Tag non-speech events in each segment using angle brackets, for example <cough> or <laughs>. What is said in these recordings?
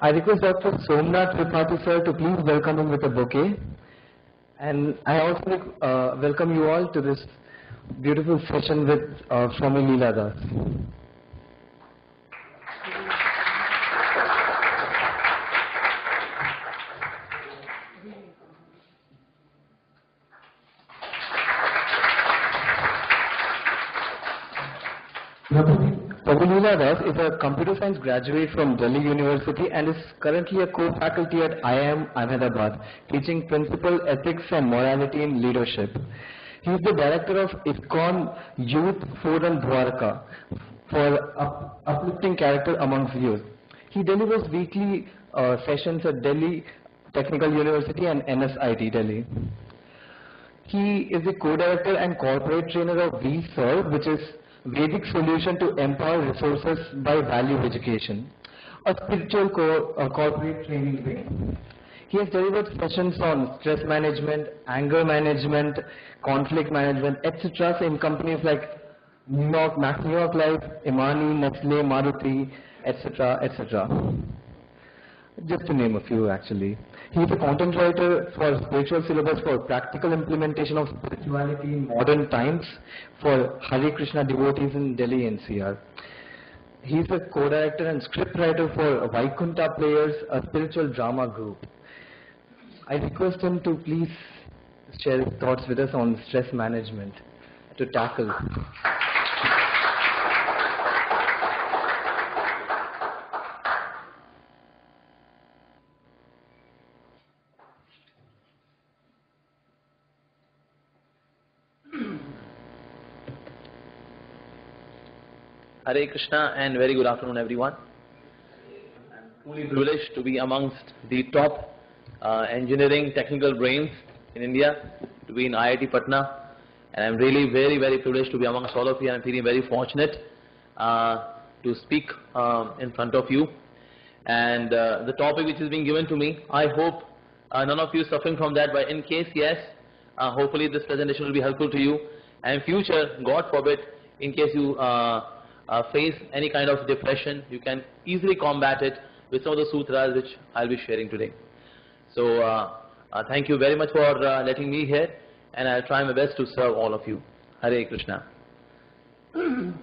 I request Dr. Somnath Tripathi sir to please welcome him with a bouquet. And I also uh, welcome you all to this beautiful session with uh, Swami Lila Das. Lila Das is a computer science graduate from Delhi University and is currently a co-faculty at IIM Ahmedabad, teaching principal ethics and morality in leadership. He is the director of ISKCON Youth Forum Dwarka for up, uplifting character amongst youth. He delivers weekly uh, sessions at Delhi Technical University and NSIT Delhi. He is the co-director and corporate trainer of VServe, which is Vedic Solution to Empower Resources by Value Education, a spiritual co- uh, corporate training wing. He has delivered sessions on stress management, anger management, conflict management, etc. in companies like New York, Max New York Life, Emami, Nestle, Maruti, etc., etc. Just to name a few actually. He is a content writer for spiritual syllabus for practical implementation of spirituality in modern times for Hare Krishna devotees in Delhi NCR. He is a co-director and scriptwriter for Vaikunta Players, a spiritual drama group. I request him to please share his thoughts with us on stress management to tackle. Hare Krishna and very good afternoon everyone. I'm truly privileged to be amongst the top uh, engineering technical brains in India, to be in IIT Patna. And I'm really very very privileged to be amongst all of you I'm feeling very fortunate uh, to speak um, in front of you. And uh, the topic which is being given to me, I hope uh, none of you suffering from that but in case yes, uh, hopefully this presentation will be helpful to you. And future, God forbid, in case you uh, face any kind of depression, you can easily combat it with some of the sutras which I'll be sharing today. So uh, uh, thank you very much for uh, letting me here and I'll try my best to serve all of you. Hare Krishna. <clears throat> Om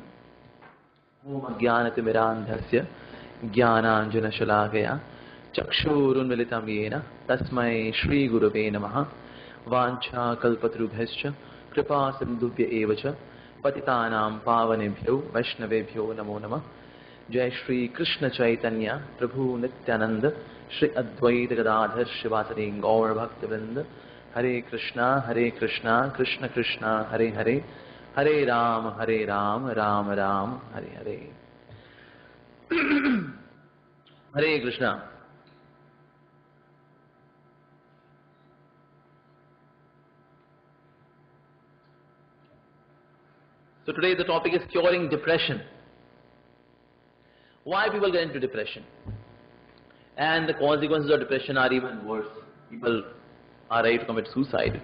Gyanatimirandhasya Gyananjana Shalakaya Chakshurunmilitam Yena Tasmai Shri Gurave Namaha Vancha Kalpatrubhescha Kripa Sindhubhya Evacha पतितानां पावनेभ्यो, वैष्णवेभ्यो नमो नमः। जय श्री कृष्ण चैतन्य, प्रभु नित्यानंद श्री अद्वैत गदाधर शिवासरी गौर भक्तवृंद हरे कृष्णा हरे कृष्णा, कृष्ण कृष्णा, हरे हरे। हरे राम हरे राम राम राम, हरे हरे। <clears throat> हरे Krishna. So today the topic is curing depression. Why people get into depression? And the consequences of depression are even worse. People are ready to commit suicide.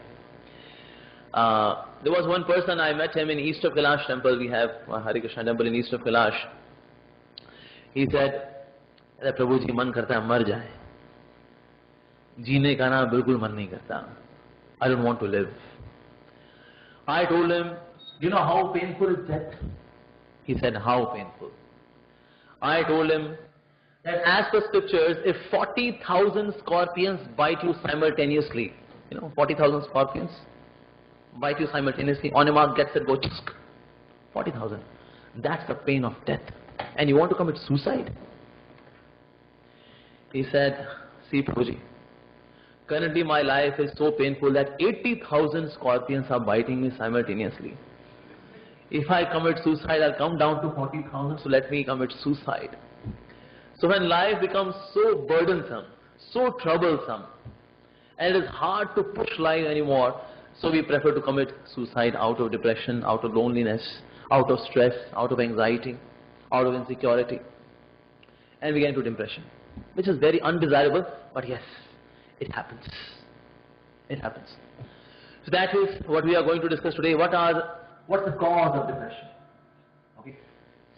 Uh, there was one person, I met him in east of Kailash temple. We have a Hare Krishna temple in east of Kailash. He said, अरे प्रभु जी मन करता है मर जाए जीने का ना बिल्कुल मन नहीं करता I don't want to live. I told him, you know how painful is death? He said, how painful? I told him that as per scriptures, if 40,000 scorpions bite you simultaneously, you know, 40,000 scorpions bite you simultaneously, on your mark, get go, 40,000. That's the pain of death. And you want to commit suicide? He said, see Prabhuji, currently my life is so painful that 80,000 scorpions are biting me simultaneously. If I commit suicide, I'll come down to 40,000, so let me commit suicide. So when life becomes so burdensome, so troublesome, and it is hard to push life anymore, so we prefer to commit suicide out of depression, out of loneliness, out of stress, out of anxiety, out of insecurity. And we get into depression, which is very undesirable, but yes, it happens. It happens. So that is what we are going to discuss today. What are what's the cause of depression? Okay.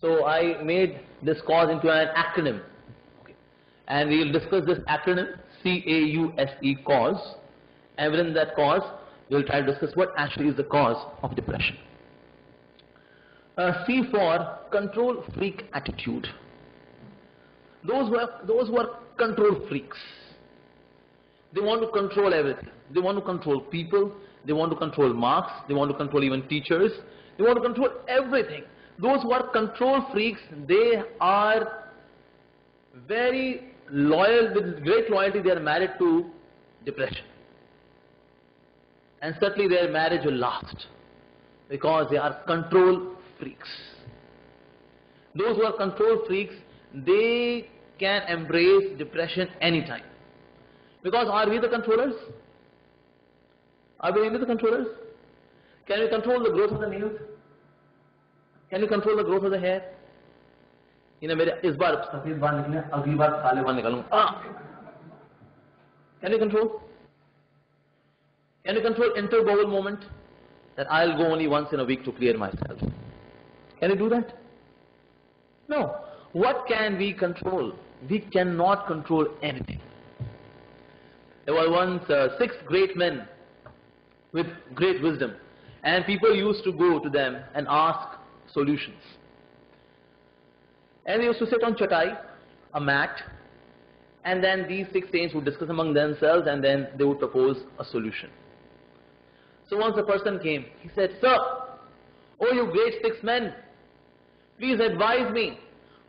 So I made this cause into an acronym. Okay. And we will discuss this acronym C-A-U-S-E cause. And within that cause, we will try to discuss what actually is the cause of depression. Uh, C for control freak attitude. Those who are, those who are control freaks. They want to control everything. They want to control people. They want to control marks. They want to control even teachers. They want to control everything. Those who are control freaks, they are very loyal, with great loyalty, they are married to depression. And certainly their marriage will last because they are control freaks. Those who are control freaks, they can embrace depression anytime. Because are we the controllers? Are we really the controllers? Can we control the growth of the nails? Can we control the growth of the hair? You know, मेरे इस बार सफेद बाल निकले अगली बार काले बाल निकालूंगा Can you control? Can you control interbowel moment? That I'll go only once in a week to clear myself. Can you do that? No. What can we control? We cannot control anything. There were once uh, six great men with great wisdom and people used to go to them and ask solutions. And they used to sit on chatai, a mat, and then these six saints would discuss among themselves and then they would propose a solution. So once a person came, he said, Sir, oh you great six men, please advise me,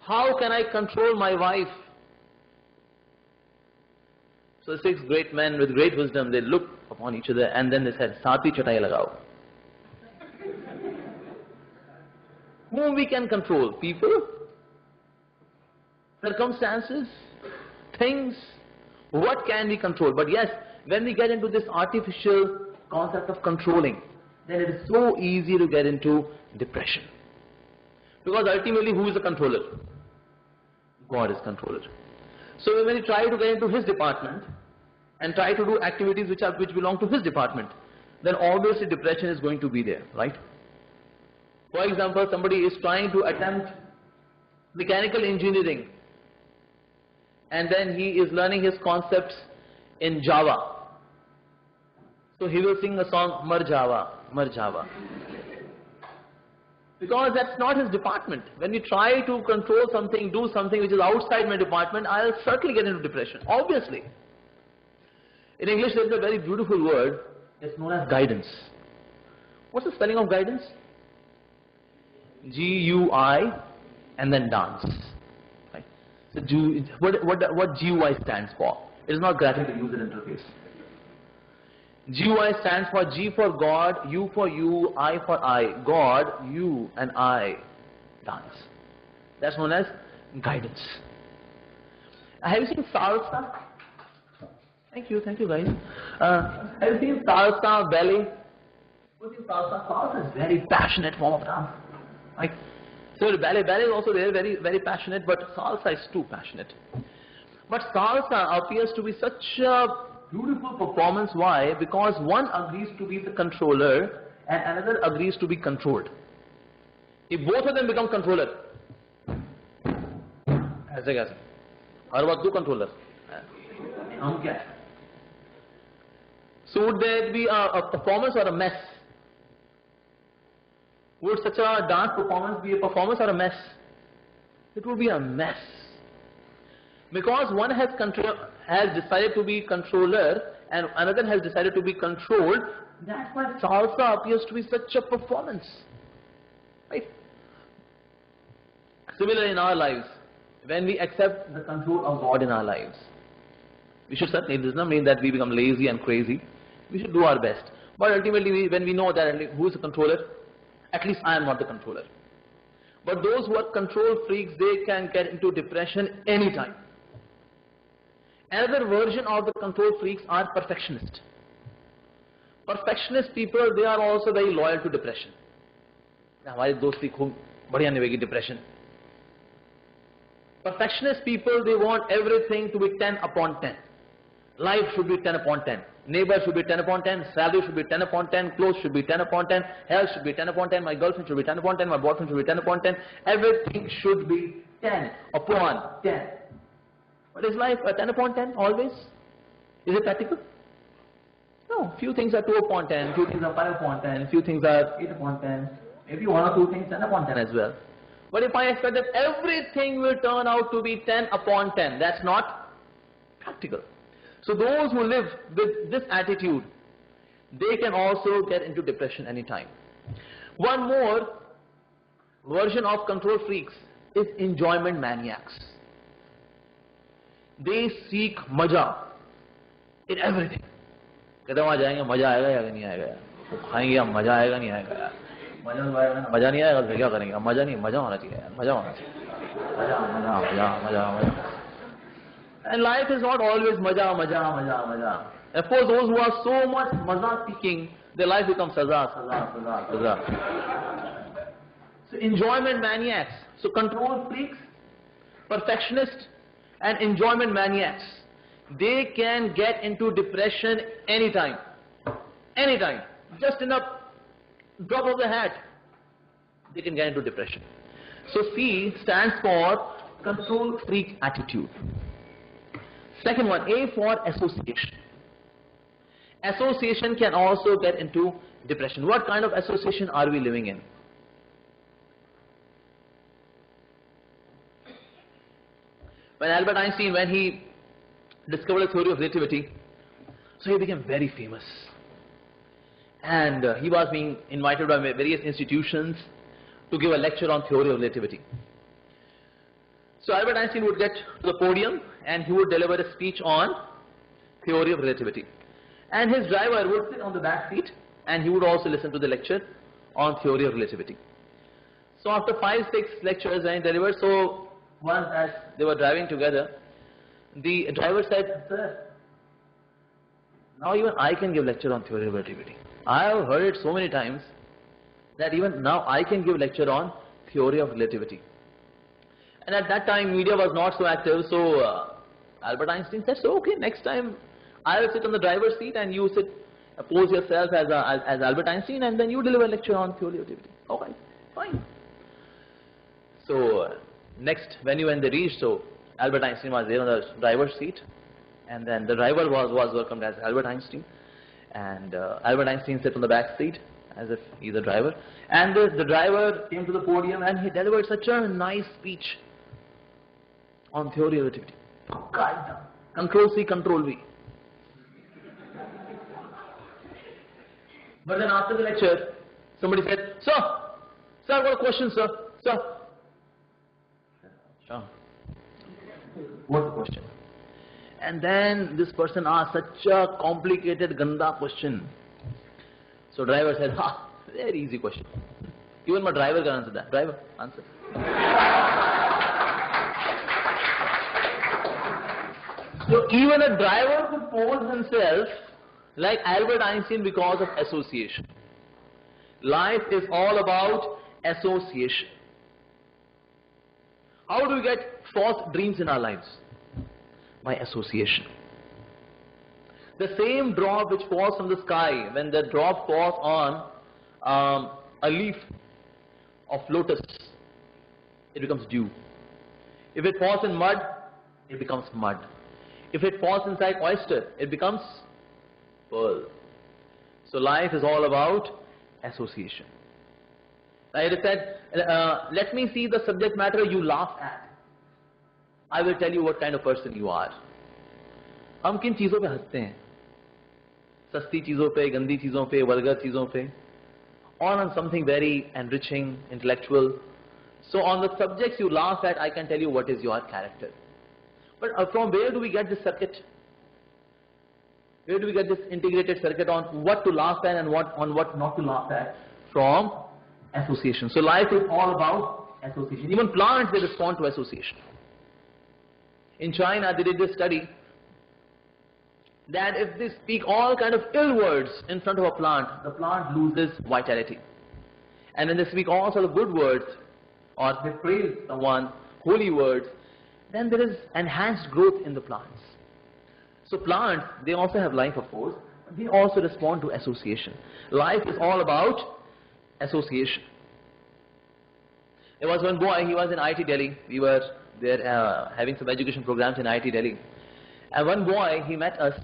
how can I control my wife? So the six great men with great wisdom, they looked upon each other and then they said, Sati chatai lagao. Whom we can control? People? Circumstances? Things? What can we control? But yes, when we get into this artificial concept of controlling, then it is so easy to get into depression. Because ultimately, who is the controller? God is controller. So when you try to get into his department and try to do activities which, are, which belong to his department, then obviously depression is going to be there, right? For example, somebody is trying to attempt mechanical engineering and then he is learning his concepts in Java. So he will sing a song, Mar Java, Mar Java. Because that's not his department. When we try to control something, do something which is outside my department, I'll certainly get into depression, obviously. In English there is a very beautiful word, it's known as guidance. What's the spelling of guidance? G-U-I and then dance. Right? So G, what, what, what GUI stands for? It is not graphical user interface. GUI stands for G for God, U for you, I for I. God, you and I dance. That's known as guidance. Have you seen salsa? Thank you, thank you guys. Uh, have you seen salsa, ballet? What's in salsa? Salsa is very passionate form of dance. Like, so the ballet, ballet is also very, very, very passionate, but salsa is too passionate. But salsa appears to be such a beautiful performance. Why? Because one agrees to be the controller and another agrees to be controlled. If both of them become controller, ऐसे कैसे हर वक्त तू controller हम क्या so would there be a, a performance or a mess? Would such a dance performance be a performance or a mess? It would be a mess. Because one has, has decided to be controller and another has decided to be controlled, that's why salsa appears to be such a performance. Right? Similar in our lives, when we accept the control of God in our lives, we should certainly, it does not mean that we become lazy and crazy We should do our best. But ultimately, we, when we know that who is the controller, at least I am not the controller. But those who are control freaks, they can get into depression anytime. Another version of the control freaks are perfectionists. Perfectionist people, they are also very loyal to depression. हमारी दोस्ती खूब बढ़िया निभेगी depression. Perfectionist people, they want everything to be 10 upon 10. Life should be 10 upon 10. Neighbor should be 10 upon 10. Salary should be 10 upon 10. Clothes should be 10 upon 10. Health should be 10 upon 10. My girlfriend should be 10 upon 10. My boyfriend should be 10 upon 10. Everything should be 10 upon 10. But is life a 10 upon 10 always? Is it practical? No, few things are 2 upon 10, few things are 5 upon 10, few things are 8 upon 10, maybe one or two things 10 upon 10 as well. But if I expect that everything will turn out to be 10 upon 10, that's not practical. So those who live with this attitude, they can also get into depression anytime. One more version of control freaks is enjoyment maniacs. They seek maja in everything. कहते वहाँ जाएंगे मजा आएगा या नहीं आएगा यार वो खाएंगे हम मजा आएगा नहीं आएगा यार मजा तो आएगा ना मजा नहीं आएगा तो फिर क्या करेंगे मजा नहीं मजा होना चाहिए यार मजा होना चाहिए मजा मजा मजा मजा मजा and life is not always maja, maja, maja, maja. Of course, those who are so much maza seeking, their life becomes saza, saza, saza, saza. So enjoyment maniacs. So control freaks, perfectionists, and enjoyment maniacs. They can get into depression anytime. Anytime. Just in a drop of the hat, they can get into depression. So C stands for control freak attitude. Second one, A for association. Association can also get into depression. What kind of association are we living in? When Albert Einstein, when he discovered the theory of relativity, so he became very famous. And uh, he was being invited by various institutions to give a lecture on theory of relativity. So Albert Einstein would get to the podium and he would deliver a speech on theory of relativity. And his driver would sit on the back seat and he would also listen to the lecture on theory of relativity. So after five, six lectures he delivered, so once as they were driving together, the driver said, Sir, now even I can give lecture on theory of relativity. I have heard it so many times that even now I can give lecture on theory of relativity. And at that time media was not so active, so uh, Albert Einstein said, so okay, next time I will sit on the driver's seat and you sit, uh, pose yourself as, a, as, as, Albert Einstein and then you deliver a lecture on theory of relativity. Okay, fine. So uh, next venue when they reached, so Albert Einstein was there on the driver's seat and then the driver was, was welcomed as Albert Einstein and uh, Albert Einstein sat on the back seat as if he's a driver and the, the driver came to the podium and he delivered such a nice speech on theory of relativity. Control C, control V. But then after the lecture, somebody said, Sir, sir, I've got a question, sir. Sir. What's the question? And then this person asked such a complicated ganda question. So driver said, ha, very easy question. Even my driver can answer that. Driver, answer. So even a driver could pose himself like Albert Einstein because of association. Life is all about association. How do we get false dreams in our lives? By association. The same drop which falls from the sky, when the drop falls on um, a leaf of lotus, it becomes dew. If it falls in mud, it becomes mud. If it falls inside oyster, it becomes pearl. So life is all about association. I said, uh, let me see the subject matter you laugh at. I will tell you what kind of person you are. हम किन चीजों पे हंसते हैं सस्ती चीजों पे गंदी चीजों पे वल्गर चीजों पे on on something very enriching, intellectual. So on the subjects you laugh at, I can tell you what is your character. But uh, from where do we get this circuit? Where do we get this integrated circuit on what to laugh at and what on what not to laugh at? From association. So life is all about association. Even plants, they respond to association. In China, they did this study that if they speak all kind of ill words in front of a plant, the plant loses vitality. And when they speak all sort of good words, or they praise someone, holy words, then there is enhanced growth in the plants. So plants, they also have life of course, they also respond to association. Life is all about association. There was one boy, he was in IIT Delhi, we were there uh, having some education programs in IIT Delhi. And one boy, he met us,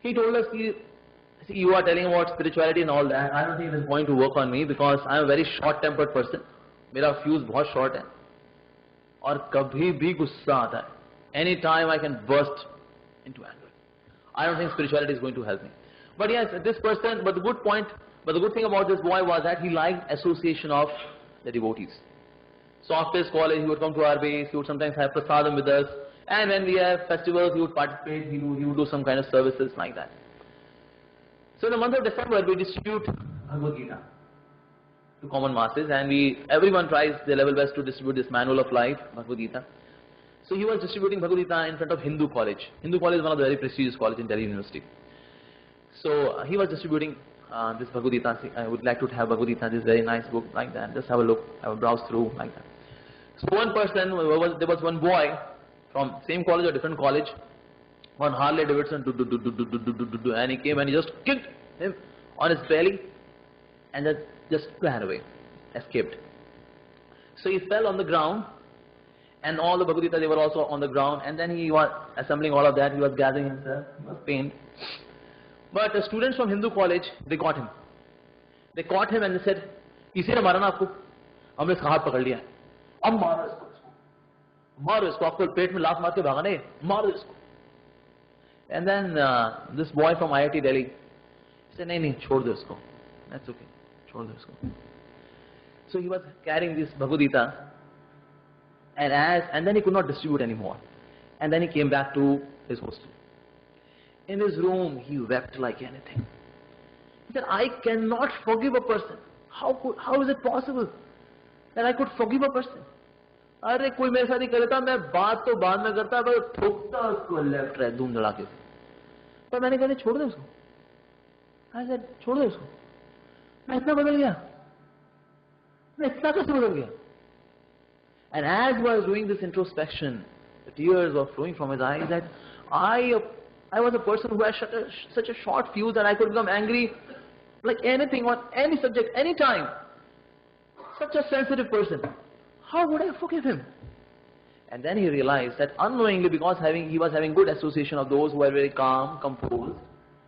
he told us, he, see, you are telling about spirituality and all that, I don't think it is going to work on me because I am a very short-tempered person. मेरा fuse बहुत short." और कभी भी गुस्सा आता है any time I can burst in to anger I don't think spirituality is going to help me. But yes, this person, but the good point, but the good thing about this boy was that he liked association of the devotees. So after his college, he would come to our base, he would sometimes have prasadam with us, and when we have festivals, he would participate, he would, he would do some kind of services like that. So in the month of December, we distribute Bhagavad Gita to common masses, and we, everyone tries their level best to distribute this manual of life, Bhagavad Gita. So he was distributing Bhagavad Gita in front of Hindu College. Hindu College is one of the very prestigious college in Delhi University. So uh, he was distributing uh, this Bhagavad Gita. I would like to have Bhagavad Gita, this very nice book like that. Just have a look, have a browse through like that. So one person, there was, one boy from same college or different college, on Harley Davidson, do, do, do, do, do, do, do, do, do, and he came and he just kicked him on his belly and then just ran away, escaped. So he fell on the ground and all the Bhagavad Gita, they were also on the ground and then he was assembling all of that, he was gathering himself, he was pained. But the students from Hindu college, they got him. They caught him and they said, इसी ने मारा ना आपको हमने इसका हाथ पकड़ लिया है अब मारो इसको इसको मारो इसको आपको पेट में लात मार के भागा नहीं मारो इसको and then uh, this boy from IIT Delhi said नहीं नहीं छोड़ दो इसको that's okay छोड़ दो इसको so he was carrying this Bhagavad Gita and as and then he could not distribute anymore and then he came back to his hostel in his room he wept like anything he said I cannot forgive a person how could how is it possible that I could forgive a person अरे कोई मेरे साथ ही करे था मैं बात तो बाद में करता पर ठोकता उसको लेफ्ट राइट धूम धड़ाके से पर मैंने कहा छोड़ दे उसको I said, छोड़ दे उसको मैं इतना बदल गया मैं इतना कैसे बदल गया and as he was doing this introspection the tears were flowing from his eyes that I I was a person who had such a, such a short fuse that I could become angry like anything on any subject anytime such a sensitive person how would I forgive him? And then he realized that unknowingly because having, he was having good association of those who were very calm, composed,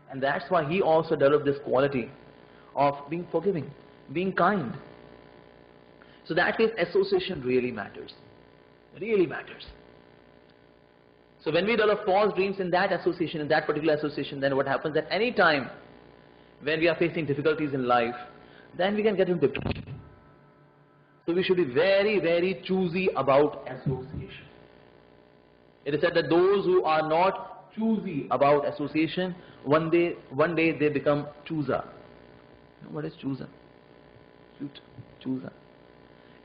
and that's why he also developed this quality of being forgiving, being kind. So that is association really matters. Really matters. So when we develop false dreams in that association, in that particular association, then what happens at any time when we are facing difficulties in life, then we can get into depression. So we should be very, very choosy about association. It is said that those who are not choosy about association, one day, one day they become chooser. What is chooser? Shoot, chooser.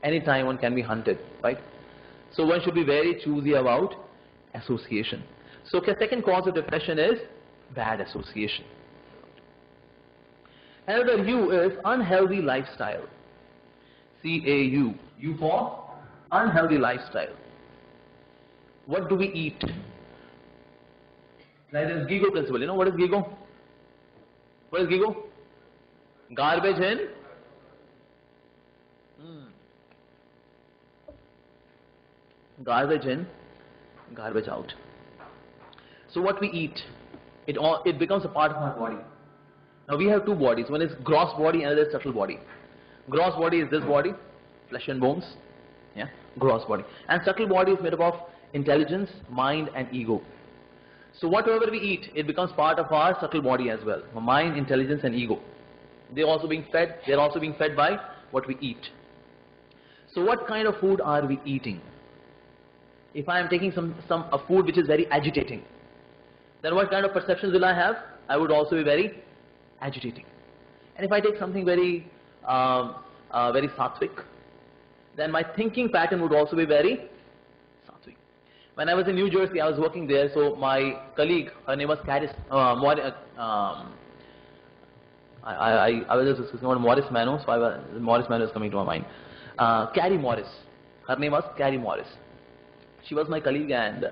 Anytime one can be hunted, right? So one should be very choosy about association. So the second cause of depression is bad association. Another U is unhealthy lifestyle. C-A-U. U for unhealthy lifestyle. What do we eat? Like this GIGO principle. You know what is GIGO? What is GIGO? Garbage in. Hmm. Garbage in, garbage out. So what we eat, it all it becomes a part of our body. Now we have two bodies. One is gross body, another is subtle body. Gross body is this body, flesh and bones. Yeah, gross body. And subtle body is made up of intelligence, mind and ego. So whatever we eat, it becomes part of our subtle body as well. Mind, intelligence and ego. They're also being fed, they're also being fed by what we eat. So what kind of food are we eating? If I am taking some, some a food which is very agitating, then what kind of perceptions will I have? I would also be very agitating. And if I take something very um, uh, very sattvic, then my thinking pattern would also be very sattvic. When I was in New Jersey, I was working there, so my colleague, her name was Caris, uh, uh, um, I, I, I was just discussing about Morris Mano, so was, Morris Mano is coming to my mind. Uh, Carrie Morris, her name was Carrie Morris. She was my colleague and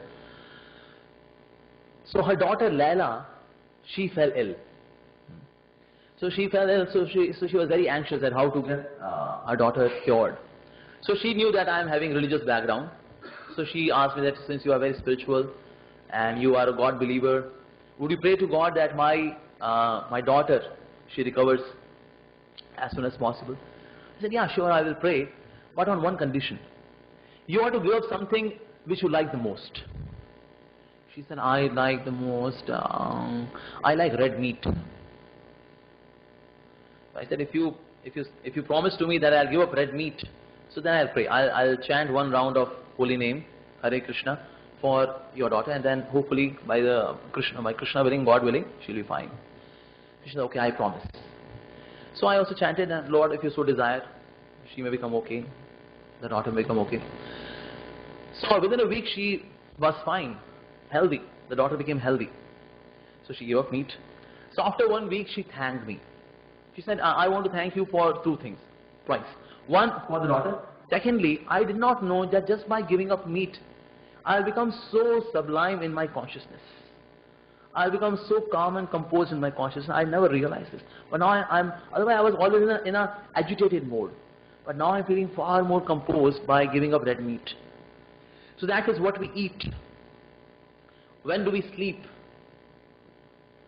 so her daughter Laila, she fell ill. So she fell ill, so she, so she was very anxious at how to get uh, her daughter cured. So she knew that I am having religious background So she asked me that since you are very spiritual and you are a God believer, would you pray to God that my uh, my daughter she recovers as soon as possible? I said, yeah, sure, I will pray, but on one condition. You have to give up something which you like the most. She said, I like the most, um, I like red meat. I said, if you, if you, if you promise to me that I'll give up red meat, so then I'll pray. I'll, I'll chant one round of holy name, Hare Krishna, for your daughter, and then hopefully by the Krishna, by Krishna willing, God willing, she'll be fine. She said, okay, I promise. So I also chanted, and Lord, if you so desire, she may become okay, the daughter may become okay. So within a week, she was fine, healthy. The daughter became healthy. So she gave up meat. So after one week, she thanked me. She said, I I want to thank you for two things, twice. One, for the daughter. Secondly, I did not know that just by giving up meat, I'll become so sublime in my consciousness. I'll become so calm and composed in my consciousness. I never realized this. But now I, am otherwise I was always in a, in a agitated mode. But now I'm feeling far more composed by giving up red meat. So that is what we eat. When do we sleep?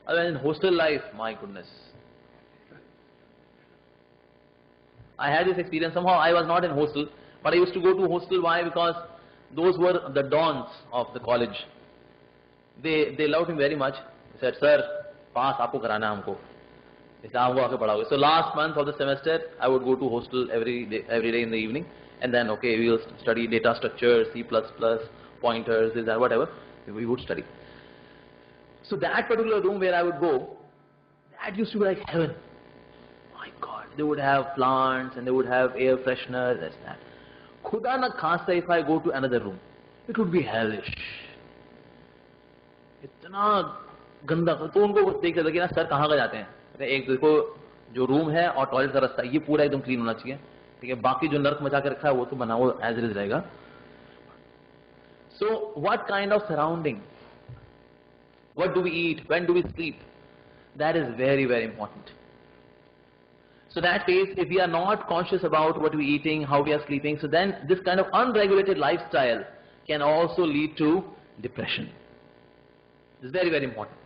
I Other in hostel life, my goodness. I had this experience. Somehow I was not in hostel, but I used to go to hostel. Why? Because those were the dons of the college They they loved him very much. He said, "Sir, pass आपको कराना है हमको." इसलिए आपको आके पढ़ाओगे. So last month of the semester, I would go to hostel every day, every day in the evening, and then okay, we will study data structure, C++, pointers, this and whatever. We would study. So that particular room where I would go, that used to be like heaven. My God, they would have plants and they would have air freshener, this that. Khuda na khasta if I go to another room, it would be hellish. इतना गंदा तो उनको देख लगे ना sir कहाँ का जाते हैं? एक देखो, जो रूम है और टॉयलेट का रास्ता, ये पूरा एकदम क्लीन होना चाहिए। ठीक है, बाकी जो नर्क मचा के रखा है, वो तो बनाओ एज इज़ रहेगा। So what kind of surrounding what do we eat when do we sleep that is very very important so that is if we are not conscious about what we eating, how we are sleeping, so then this kind of unregulated lifestyle can also lead to depression. Is very very important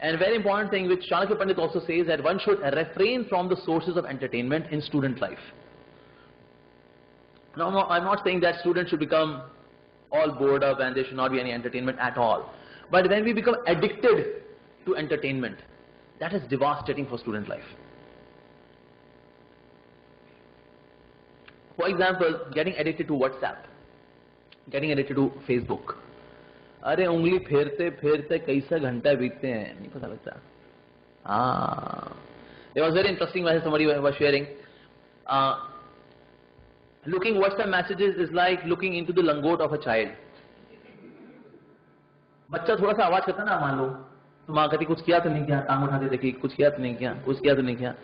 and very important thing which Chanakya Pandit also says that one should refrain from the sources of entertainment in student life now no, I'm not saying that students should become all bored up and there should not be any entertainment at all but when we become addicted to entertainment, that is devastating for student life. For example, getting addicted to WhatsApp, getting addicted to Facebook. अरे उंगली फेरते फेरते कैसे घंटा बीतते हैं? नहीं पता लगता। हाँ। It was very interesting when somebody was sharing. Uh, looking WhatsApp messages is like looking into the langot of बच्चा थोड़ा सा आवाज़ करता ना मान लो। तो माँ कहती कुछ किया तो नहीं किया? टांग उठा देखी कुछ किया तो नहीं किया? कुछ किया तो नहीं किया?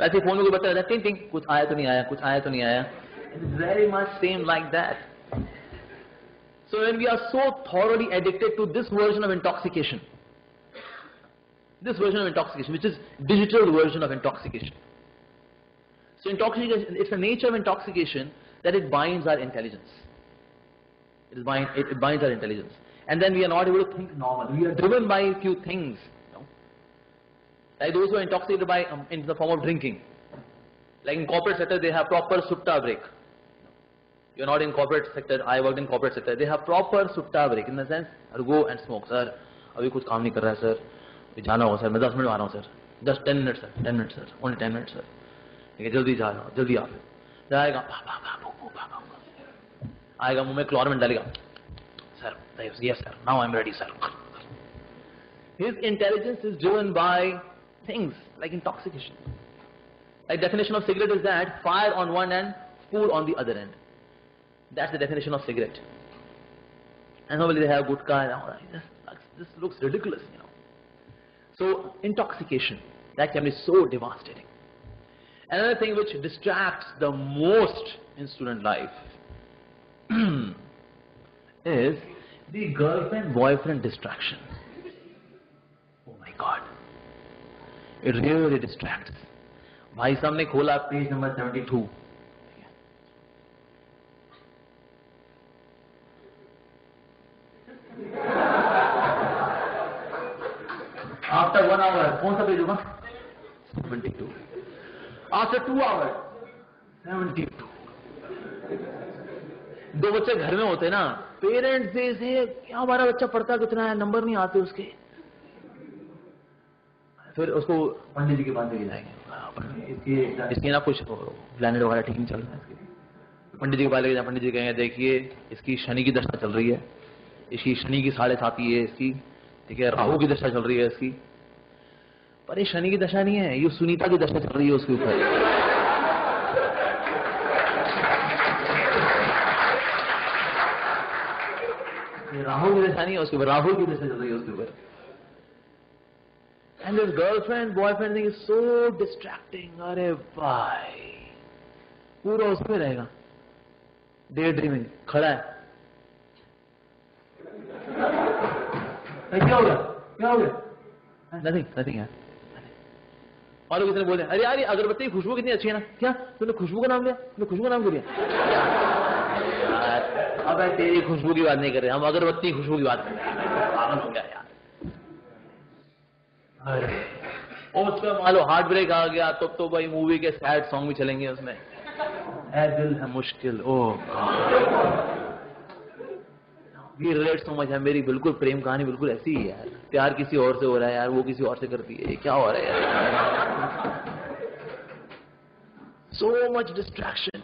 वैसे फ़ोन में कोई बच्चा टिंग टिंग कुछ आया तो नहीं आया कुछ आया तो नहीं आया? Very much same like that So when we are so thoroughly addicted to this version of intoxication, this version of intoxication, which is digital version of intoxication. So intoxication, it's the nature of intoxication that it binds our intelligence. It, bind, it, it binds our intelligence. And then we are not able to think normally. We are driven by a few things. You know? Like those who are intoxicated by, um, in the form of drinking. Like in corporate sector, they have proper sutta break. You're not in corporate sector, I worked in corporate sector. They have proper sutta break in the sense, I'll go and smoke, sir. अभी कुछ काम नहीं कर रहा है sir अभी जाना होगा सर मैं दस मिनट आ रहा हूँ सर दस ten minute sir ten minute sir only ten minute sir ठीक है जल्दी जा रहा हूँ जल्दी आ फिर जाएगा भा, भा, भा, भू, भू, भा, भा, भा। आएगा मुंह में क्लोरमेंट डालेगा sir yes sir now I'm ready sir his intelligence is driven by things like intoxication like definition of cigarette is that fire on one end spool on the other end that's the definition of cigarette. And normally they have gutka and all that. This, this looks ridiculous, you know. So intoxication, that can be so devastating. Another thing which distracts the most in student life <clears throat> is the girlfriend-boyfriend distraction. Oh my God. It really distracts. भाई साहब ने खोला page number 72 After one hour, कौन सा page होगा? 72. After two hours, 72. दो बच्चे घर में होते ना पेरेंट्स से से क्या हमारा बच्चा पढ़ता कितना है नंबर नहीं आते उसके फिर उसको पंडित जी के पास लेके जाएँगे इसकी इसकी ना कुछ प्लानट वगैरह ठीक नहीं चल रहा है इसके पंडित जी के पास लेके जाए पंडित जी कहेंगे देखिए इसकी शनि की दशा चल रही है इसकी शनि की साढ़े साथी है इसकी। ठीक है, राहु की दशा चल रही है इसकी। पर ये शनि की दशा नहीं है, ये सुनीता की दशा चल रही है उसके ऊपर। राहुल की दशा नहीं है उसके ऊपर राहुल की दशा चल रही है उसके ऊपर। And this girlfriend boyfriend is so distracting अरे भाई, पूरा उसमें रहेगा। डे ड्रीमिंग खड़ा है अरे क्या हो गया? और ने बोले अरे यार अगरबत्ती की खुशबू कितनी अच्छी है ना? क्या? तूने खुशबू का नाम लिया? तूने खुशबू का नाम क्यों लिया? अब तेरी खुशबू की बात नहीं कर रहे, हम अगरबत्ती खुशबू की बात कर रहे हैं। यार। अरे उसमें मान लो हार्ट ब्रेक आ गया, तब तो भाई मूवी के सैड सॉन्ग भी चलेंगे उसमें। ऐ दिल है मुश्किल, ओ ये रिलेट सो मच है मेरी बिल्कुल प्रेम कहानी बिल्कुल ऐसी ही है प्यार किसी और से हो रहा है यार, वो किसी और से करती है। क्या हो रहा है यार? So much distraction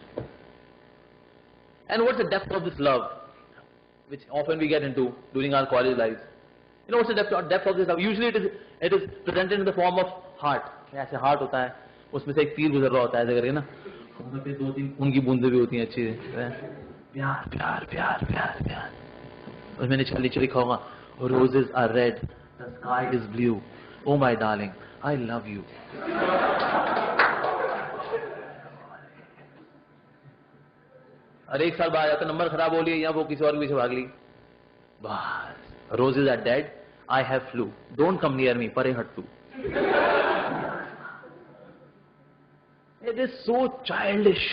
and what's the depth of this love which often we get in during our college life you know what's depth of this love usually it is it is presented in the form of heart ऐसे heart होता है? उसमें से एक तीर गुजर रहा होता है, ऐसे करके ना? दो तीन, उनकी बूंदे भी होती है अच्छी। प्यार प्यार प्यार प्यार प्यार। और मैंने चली चली लिखा roses are red the sky is blue oh my darling I love you अरे एक साल बाद जाता नंबर खराब हो लिया या वो किसी और के पीछे भाग ली। बस roses are dead I have flu don't come near me परे हट too it is so childish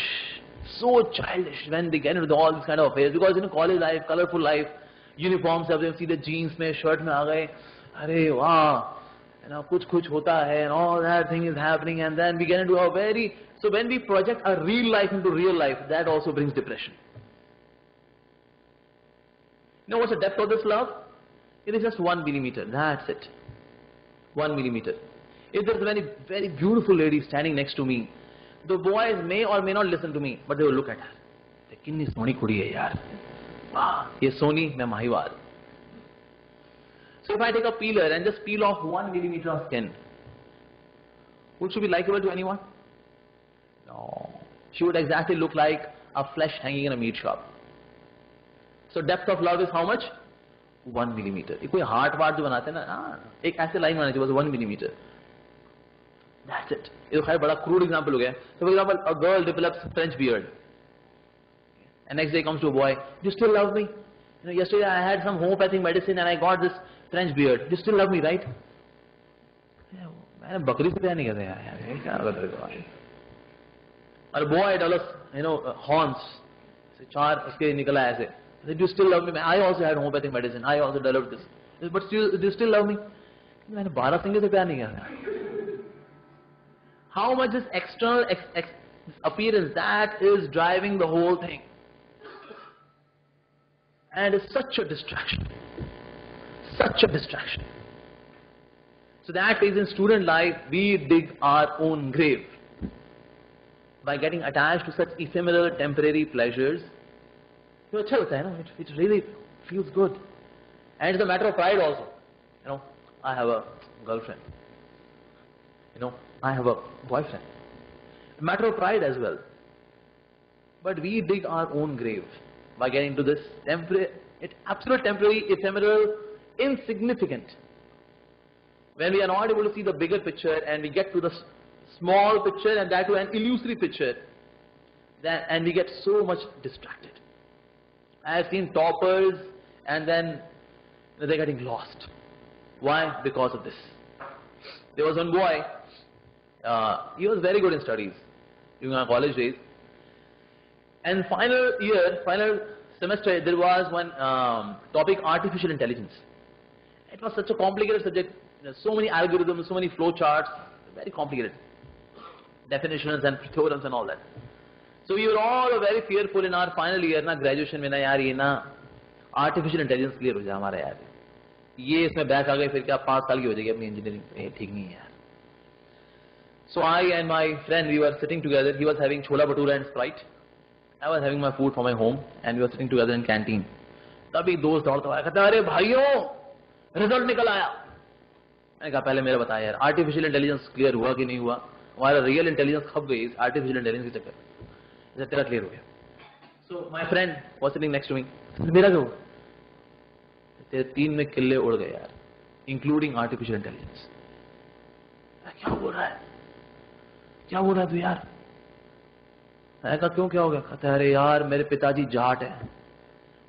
so childish when they get into all this kind of affairs because in college life colourful life uniforms सब see the jeans में shirt में आ गए अरे वाह you know, कुछ कुछ होता है and all that thing is happening and then we get into a very so when we project our real life into real life that also brings depression you know what's the depth of this love it is just one millimeter that's it one millimeter if there's a very very beautiful lady standing next to me the boys may or may not listen to me but they will look at her Soni कुड़ी है यार वाह ये मैं Mahiwal So if I take a peeler and just peel off one millimeter of skin, would she be likable to anyone? No. She would exactly look like a flesh hanging in a meat shop. So depth of love is how much? One millimeter. ये कोई heart ward जो बनाते हैं ना हाँ, एक ऐसे line बनानी चाहिए बस वन मिलीमीटर That's it. ये तो खैर बड़ा crude example हो गया. So for example, a girl develops French beard. And next day comes to a boy, do you still love me? You know, yesterday I had some homeopathic medicine and I got this French beard. Do you still love me, right? मैंने बकरी से प्यार नहीं करते यार ये क्या कर रहे हो और boy develops, you know, uh, horns. से चार उसके निकला ऐसे. Do you still love me? I also had homeopathic medicine. I also developed this. But still, do you still love me? मैंने बारह सिंगे से प्यार नहीं किया How much this external ex, ex, this appearance that is driving the whole thing, And it's such a distraction. Such a distraction. So that is in student life, we dig our own grave. By getting attached to such ephemeral temporary pleasures, you know, it, it really feels good. And it's a matter of pride also. You know, I have a girlfriend. You know, I have a boyfriend. A matter of pride as well. But we dig our own grave by getting into this temporary it absolute temporary ephemeral insignificant when we are not able to see the bigger picture and we get to the small picture and that to an illusory picture then, and we get so much distracted I have seen toppers and then they're getting lost. Why? Because of this. There was one boy, uh, he was very good in studies during our college days. And final year, final semester there was one um, topic artificial intelligence. It was such a complicated subject, There's so many algorithms, so many flow charts, very complicated. Definitions and theorems and all that. So we were all very fearful in our final year na graduation में ना यार ये ना artificial intelligence clear हो जाए हमारा यार ये इसमें बैक आ गए फिर क्या पाँच साल की हो जाएगी अपनी engineering ये ठीक नहीं है यार So I and my friend we were sitting together he was having chola bhatura and sprite I was having my food from my home and we were sitting together in canteen. तभी दोस्त दौड़ता आया, कहता अरे भाइयों result निकल आया. मैंने कहा, पहले मेरा बताया यार आर्टिफिशियल इंटेलिजेंस क्लियर हुआ कि नहीं हुआ? हमारा रियल इंटेलिजेंस खप गई आर्टिफिशियल इंटेलिजेंस के चक्कर जैसे तेरा क्लियर हो गया. So my friend was sitting next to me मेरा क्यों तेरे तीन में किले उड़ गए यार इंक्लूडिंग आर्टिफिशियल इंटेलिजेंस क्या बोल रहा है? क्या बोल रहा है तू यार? मैंने कहा क्यों क्या हो गया कहता अरे यार मेरे पिताजी जाट है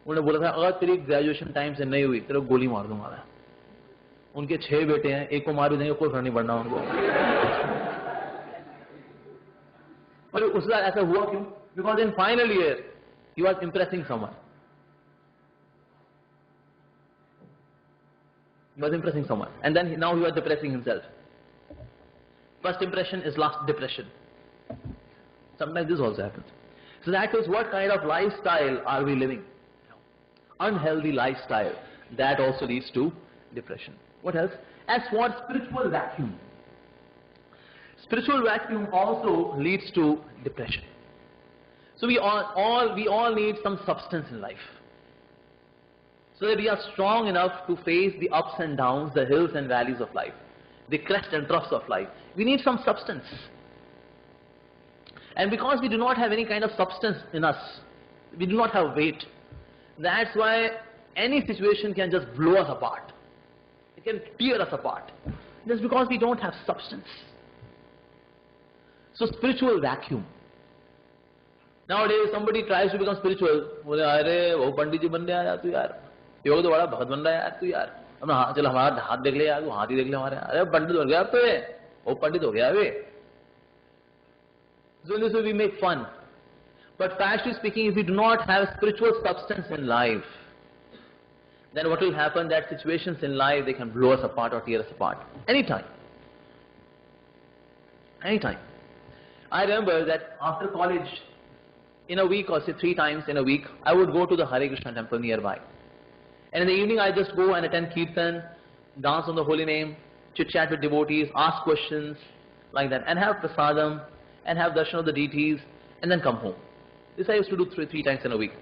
उन्होंने बोला था अगर तेरी ग्रेजुएशन टाइम से नहीं हुई तेरे को गोली मार दूँगा मैं उनके छह बेटे हैं एक को मार भी देंगे कोई फ़र्क नहीं पड़ना उनको और उस बार ऐसा हुआ क्यों because in final year he was impressing someone He was impressing someone. And then he, now he was depressing himself. First impression is last depression. Sometimes this also happens. So that is what kind of lifestyle are we living? Unhealthy lifestyle. That also leads to depression. What else? As for spiritual vacuum. Spiritual vacuum also leads to depression. So we all, all, we all need some substance in life. So that we are strong enough to face the ups and downs, the hills and valleys of life, the crests and troughs of life. We need some substance. And because we do not have any kind of substance in us, we do not have weight, that's why any situation can just blow us apart. It can tear us apart. Just because we don't have substance. So spiritual vacuum. Nowadays somebody tries to become spiritual. बोले अरे वो पंडित जी बनने आया तू यार योग तो बड़ा भगत बन रहा है यार तू यार अब हाँ चल हमारा हाथ देख ले यार तू हाथ ही देख ले हमारे अरे पंडित हो गया अब तो ये वो पंडित हो गया अभी so this we make fun. But factually speaking, if we do not have spiritual substance in life, then what will happen that situations in life, they can blow us apart or tear us apart. Anytime. Anytime. I remember that after college, in a week or say three times in a week, I would go to the Hare Krishna temple nearby. And in the evening I just go and attend kirtan, dance on the holy name, chit chat with devotees, ask questions, like that, and have prasadam, and have darshan of the deities, and then come home. This I used to do three, three times in a week.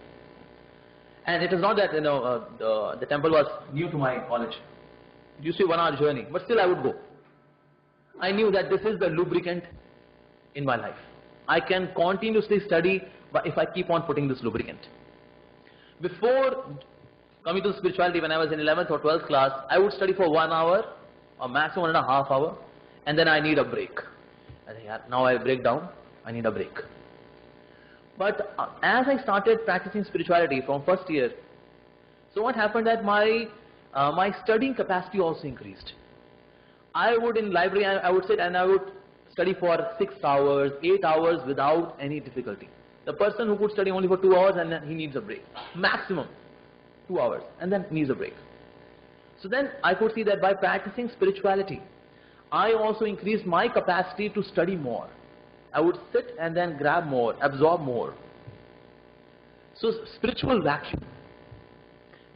And it is not that, you know, uh, the, the temple was new to my college. To be one hour journey, but still I would go. I knew that this is the lubricant in my life. I can continuously study but if I keep on putting this lubricant. Before coming to spirituality, when I was in 11th or 12th class, I would study for one hour or maximum one and a half hour, and then I need a break. Now I break down, I need a break. But uh, as I started practicing spirituality from first year, so what happened that my uh, my studying capacity also increased. I would in library I, I would sit and I would study for six hours, eight hours without any difficulty. The person who could study only for two hours and then he needs a break, maximum two hours, and then needs a break. So then I could see that by practicing spirituality, I also increased my capacity to study more. I would sit and then grab more, absorb more. So spiritual vacuum.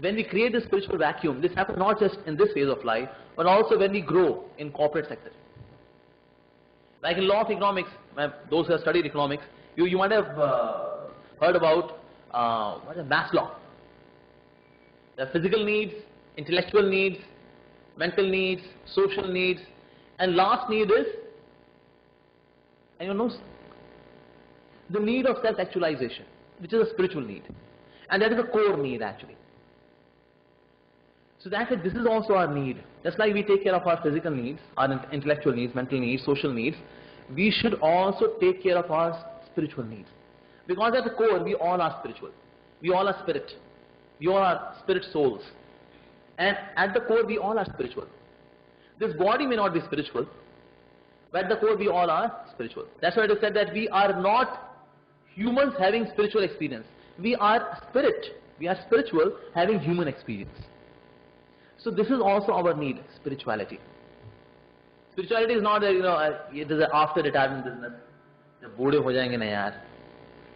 When we create this spiritual vacuum, this happens not just in this phase of life, but also when we grow in corporate sector. Like in law of economics, those who have studied economics, you, you might have uh, heard about uh, what is Maslow. The physical needs, intellectual needs, mental needs, social needs, and last need is, anyone knows? The need of self-actualization, which is a spiritual need. And that is a core need actually. So that's it, this is also our need. Just like we take care of our physical needs, our intellectual needs, mental needs, social needs, we should also take care of our spiritual needs. Because at the core, we all are spiritual. We all are spirit. We all are spirit souls. And at the core, we all are spiritual. This body may not be spiritual, but at the core, we all are spiritual. That's why it is said that we are not humans having spiritual experience. We are spirit We are spiritual, having human experience. So this is also our need, spirituality. Spirituality is not that, you know, uh, it is an after retirement business. जब बूढ़े हो जाएंगे ना यार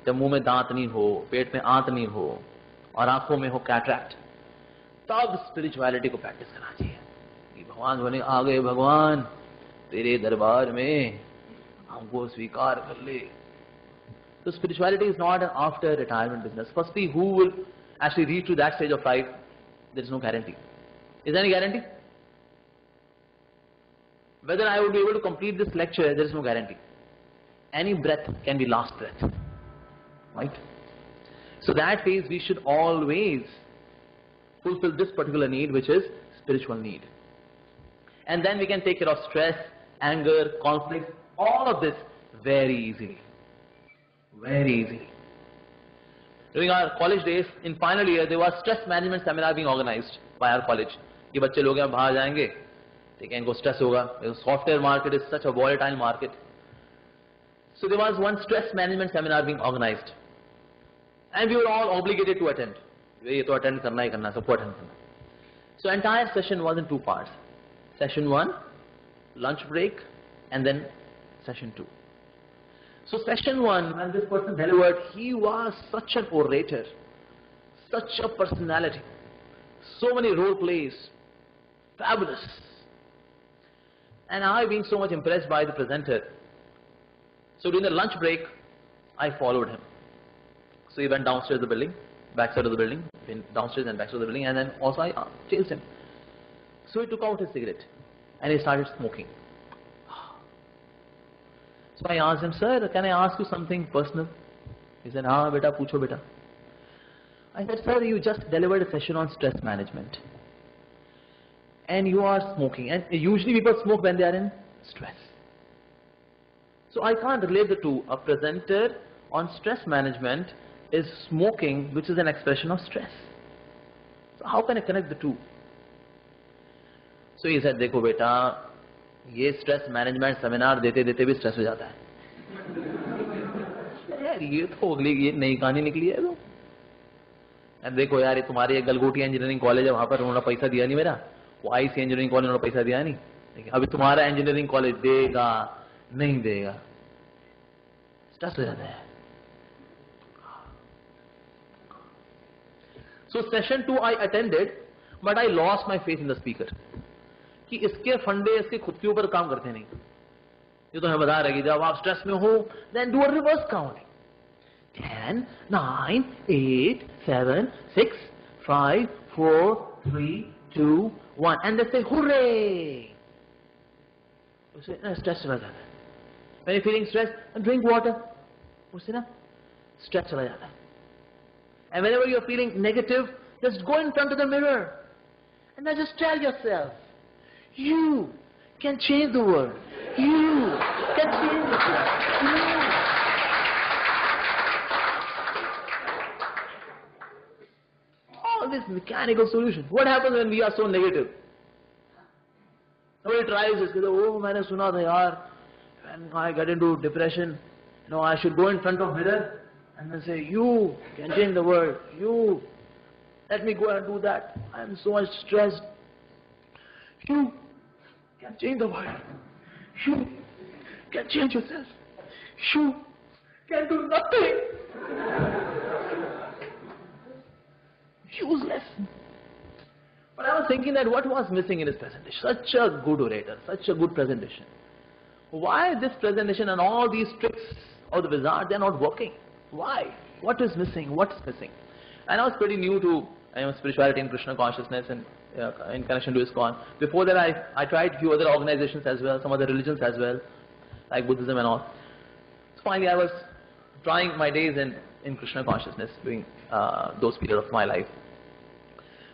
जब मुंह में दांत नहीं हो पेट में आंत नहीं हो और आंखों में हो कैट्रैक्ट तब स्पिरिचुअलिटी को प्रैक्टिस करना चाहिए कि भगवान बने आ गए भगवान तेरे दरबार में हमको स्वीकार कर ले So spirituality is not an after retirement business. Firstly, who will actually reach to that stage of life? There is no guarantee. Is there any guarantee? Whether I would be able to complete this lecture, there is no guarantee. Any breath can be last breath. Right? So that phase we should always fulfill this particular need which is spiritual need. And then we can take care of stress, anger, conflict, all of this very easily. Very easily. During our college days, in final year, there was stress management seminar being organized by our college. कि बच्चे लोग यहाँ बाहर जाएंगे ठीक है इनको stress होगा software market is such a volatile market so there was one stress management seminar being organized. And we were all obligated to attend. ये तो attend करना ही करना सबको attend करना So entire session was in two parts. Session one, lunch break, and then session two. So session one, when this person delivered, he was such an orator, such a personality, so many role plays, fabulous. And I being so much impressed by the presenter, so during the lunch break, I followed him. So he went downstairs the building, backside of the building, downstairs and backside of the building, and then also I chased him. So he took out his cigarette and he started smoking. So I asked him, sir, can I ask you something personal? He said, ah, beta, pucho beta. I said, sir, you just delivered a session on stress management. And you are smoking. And usually people smoke when they are in stress. So I can't relate the two. A presenter on stress management is smoking, which is an expression of stress. So how can I connect the two? So he said, देखो बेटा ये stress management seminar देते देते भी stress हो जाता है. <laughs> यार ये तो अगली ये नई कहानी निकली है तो। अब देखो यार ये तुम्हारी एक गलगोटी इंजीनियरिंग कॉलेज है वहाँ पर उन्होंने पैसा दिया नहीं मेरा। वो आई सी इंजीनियरिंग कॉलेज उन्होंने पैसा दिया नहीं। देखिए अभी तुम्हारा इंजीनियरिंग कॉलेज देगा नहीं देगा स्ट्रेस हो जाता है। So session two I attended, but I lost my faith in the speaker. कि इसके फंडे, इसके खुद के ऊपर काम करते नहीं। ये तो हमें बता रहेगी जब आप स्ट्रेस में हो then do uh reverse count ten nine eight seven six five four three two one and they hurray उसे ना स्ट्रेस चला जाता है। When feeling stress drink water उसे ना स्ट्रेस चला जाता है। And when you are feeling negative just go in front of the mirror and just tell yourself you can change the world. You can change the world. You. All this mechanical solution. What happens when we are so negative? Somebody tries this, goes, oh, मैंने सुना था यार, when I get into depression, you know, I should go in front of mirror and then say, you can change the world. You, let me go and do that. I'm so much stressed. You can change the world. You can change yourself. You can do nothing. Useless. But I was thinking that what was missing in his presentation? Such a good orator, such a good presentation. Why this presentation and all these tricks of the wizard, they're not working? Why? What is missing? What's missing? And I was pretty new to you know, spirituality and Krishna consciousness and uh, in connection to ISKCON. Before that, I, I tried few other organizations as well, some other religions as well, like Buddhism and all. So finally, I was trying my days in, in Krishna consciousness during uh, those periods of my life.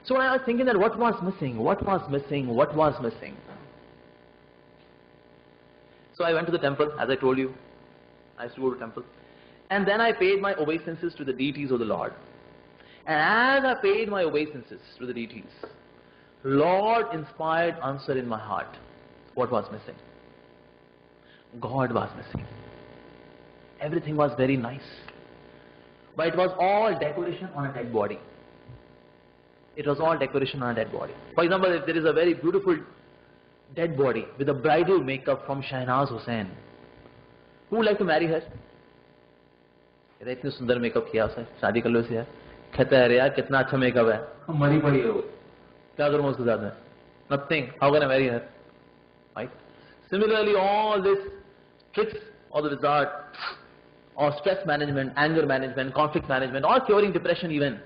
So I was thinking that what was missing, what was missing, what was missing. So I went to the temple, as I told you. I used to go to temple. And then I paid my obeisances to the deities of the Lord. And as I paid my obeisances to the deities, Lord inspired answer in my heart. What was missing? God was missing. Everything was very nice. But it was all decoration on a dead body. It was all decoration on a dead body. For example, if there is a very beautiful dead body with a bridal makeup from Shahnaz Husain, who would like to marry her? इतनी सुंदर makeup किया उसने शादी कर लो इसे यार कहता है अरे यार कितना अच्छा मेकअप है मरी पड़ी है वो the other one is other. Nothing. How can I marry her? Right? Similarly, all these tricks or the wizard or stress management, anger management, conflict management, or curing depression even,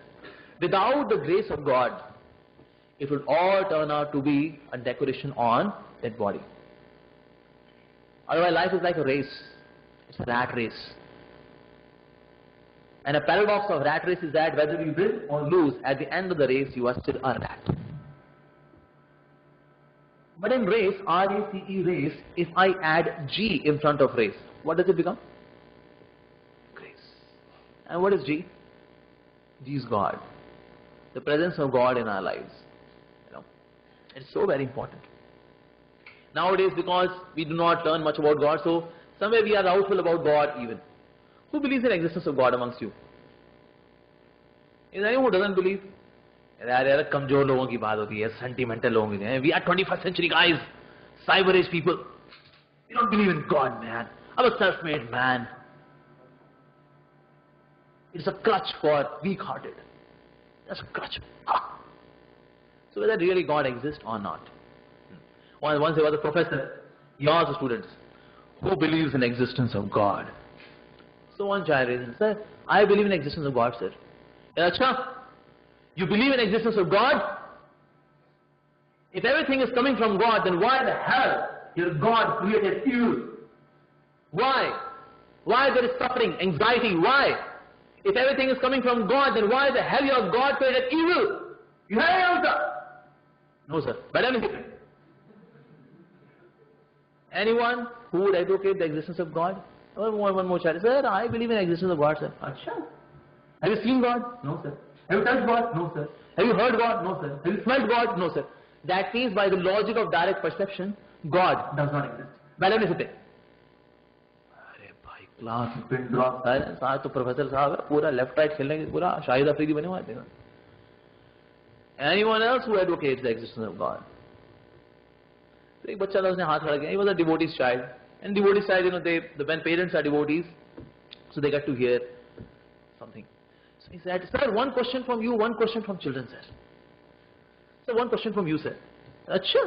without the grace of God, it will all turn out to be a decoration on that body. Otherwise, life is like a race. It's a rat race. And a paradox of rat race is that whether you win or lose, at the end of the race, you are still a rat. But in race, R-A-C-E race, if I add G in front of race, what does it become? Grace. And what is G? G is God. The presence of God in our lives. You know, it's so very important. Nowadays, because we do not learn much about God, so somewhere we are doubtful about God even. Who believes in existence of God amongst you? Is anyone who doesn't believe? यार यार कमज़ोर लोगों की बात होती है sentimental लोगों की we are twenty first century guys cyber age people we don't believe in god man अब a self made man it's a crutch for weak hearted that's a crutch so whether really god exist or not one one say was a professor your students who believes in existence of god so one child reason sir I believe in existence of god sir अच्छा you believe in existence of God? If everything is coming from God, then why the hell your God created you? Why? Why there is suffering, anxiety? Why? If everything is coming from God, then why the hell your God created evil? You have an answer. No, sir. But anything. Anyone who would advocate the existence of God? Oh, one more, one more child. Sir, I believe in existence of God, sir. Achha. Have you seen God? No, sir. Have you touched God? No, sir. Have you heard God? No, sir. Have you smelled God? No, sir. That means by the logic of direct perception, God does not exist. Madam ने अरे भाई class pin drop साहब तो professor साहब है पूरा left right खेलने के पूरा शाहिद अफरीदी बने हुए थे anyone else who advocates the existence of God तो एक बच्चा था उसने हाथ खड़ा किया he was a devotee's child and devotee's child you know they the, when parents are devotees so they get to hear something so he said sir one question from you one question from children sir sir one question from you sir अच्छा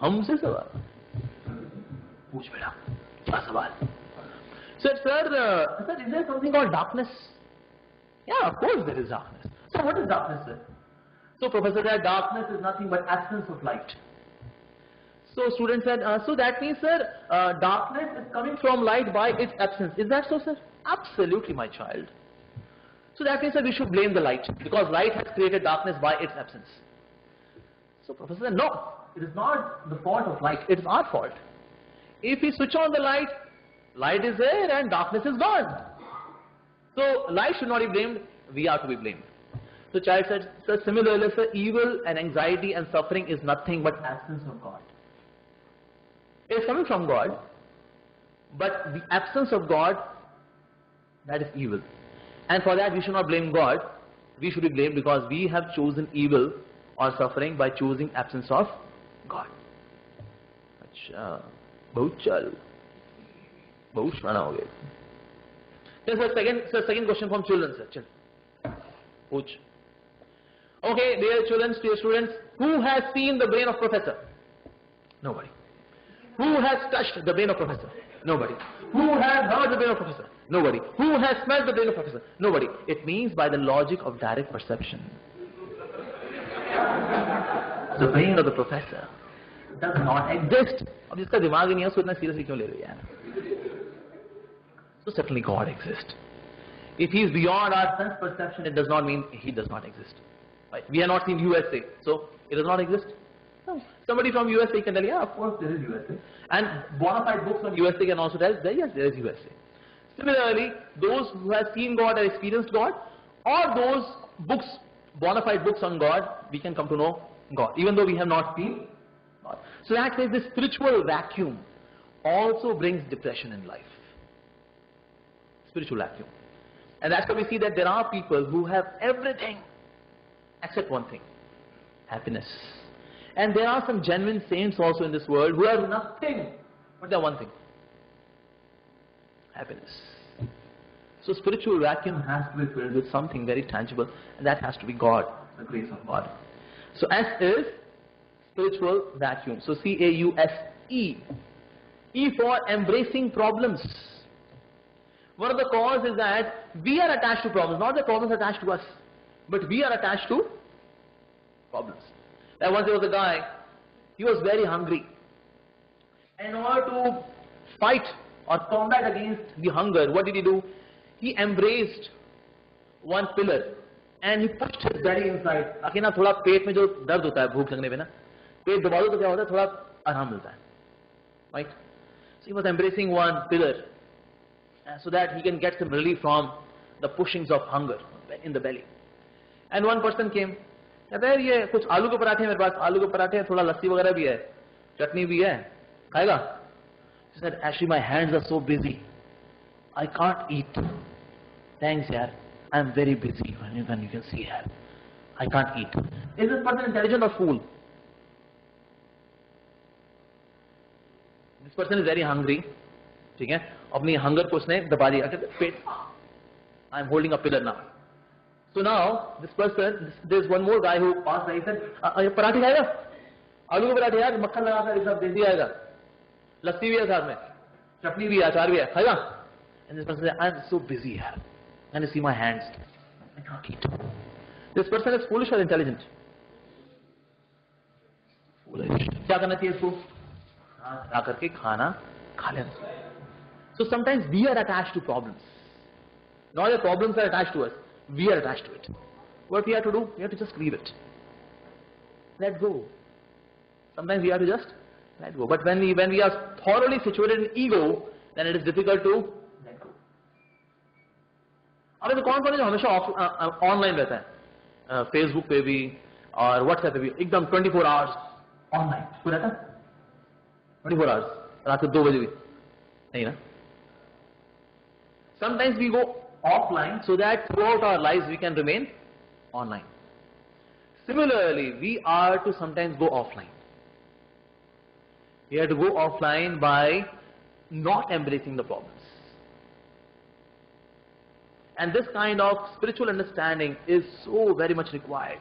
हमसे सवाल पूछ बेटा क्या सवाल said sir uh, sir is there something called darkness yeah of course there is darkness so what is darkness sir so professor said darkness is nothing but absence of light so student said, uh, so that means, sir, uh, darkness is coming from light by its absence. Is that so, sir? Absolutely, my child. So that means, that we should blame the light because light has created darkness by its absence. So professor said, no, it is not the fault of light. It is our fault. If we switch on the light, light is there and darkness is gone. So light should not be blamed. We are to be blamed. So child said, sir, similarly, sir, evil and anxiety and suffering is nothing but absence of God. It is coming from God, but the absence of God, that is evil. And for that we should not blame God, we should be blamed because we have chosen evil or suffering by choosing absence of God. अच्छा बहुत चल बहुत शाना हो गए Then sir, second, sir, second question from children, sir. चल पूछ Okay, dear children, dear students, who has seen the brain of professor? Nobody. Who has touched the brain of professor? Nobody. Who has heard the brain of professor? Nobody. Who has smelled the brain of professor? Nobody. It means by the logic of direct perception. The brain of the professor does not exist. अब जिसका दिमाग ही नहीं है उसको इतना seriously क्यों ले रही है So certainly God exists. If He is beyond our sense perception, it does not mean He does not exist. Right? We are not in USA, so it does not exist. No. Somebody from USA can tell, yeah, of course there is USA. And bona fide books on USA can also tell that yes, there is USA. Similarly, those who have seen God or experienced God, or those books, bona fide books on God, we can come to know God, even though we have not seen God. So that says this spiritual vacuum also brings depression in life. Spiritual vacuum. And that's why we see that there are people who have everything except one thing. Happiness. And there are some genuine saints also in this world who have nothing, but have one thing. Happiness. So spiritual vacuum has to be filled with something very tangible, and that has to be God, the grace of God. So S is spiritual vacuum. So C-A-U-S-E. E for embracing problems. One of the causes is that we are attached to problems, not the problems attached to us, but we are attached to problems. Like once there was a guy, he was very hungry. In order to fight or combat against the hunger, what did he do? He embraced one pillar and he pushed his belly inside. ताकि ना थोड़ा पेट में जो दर्द होता है भूख लगने पे ना पेट दबा दो तो क्या होता है थोड़ा आराम मिलता है right so he was embracing one pillar uh, so that he can get some relief from the pushings of hunger in the belly and one person came कहता है ये कुछ आलू के पराठे हैं मेरे पास आलू के पराठे हैं थोड़ा लस्सी वगैरह भी है चटनी भी है खाएगा he said actually my hands are so busy I can't eat thanks yaar I'm very busy when you can, you can see yaar I can't eat is this person intelligent or fool this person is very hungry ठीक है अपनी hunger को उसने दबा दिया कहते पेट I am holding a pillar now So now, this person, this, there's one more guy who passed by, he said, "अ- अ, ये पराठे खाएगा आलू के पराठे यार मक्खन लगा कर सब दे दिया आएगा लस्सी भी है साथ में चटनी भी है अचार भी है खाएगा and this person said I'm so busy yaar can you see my hands I can't eat this person is foolish or intelligent foolish क्या करना चाहिए इसको हाँ करके खाना खा लेना so sometimes we are attached to problems not the problems are attached to us we are attached to it. What we have to do? We have to just leave it. Let go. Sometimes we have to just let go. But when we when we are thoroughly situated in ego, then it is difficult to let go. अब ऐसे कौन कौन है जो हमेशा online रहता है Facebook पे भी और व्हाट्सएप पे भी एकदम 24 आवर्स ऑनलाइन कोई रहता है 24 आवर्स रात के दो बजे भी नहीं ना sometimes we go offline so that throughout our lives we can remain online. Similarly, we are to sometimes go offline. We have to go offline by not embracing the problems. And this kind of spiritual understanding is so very much required.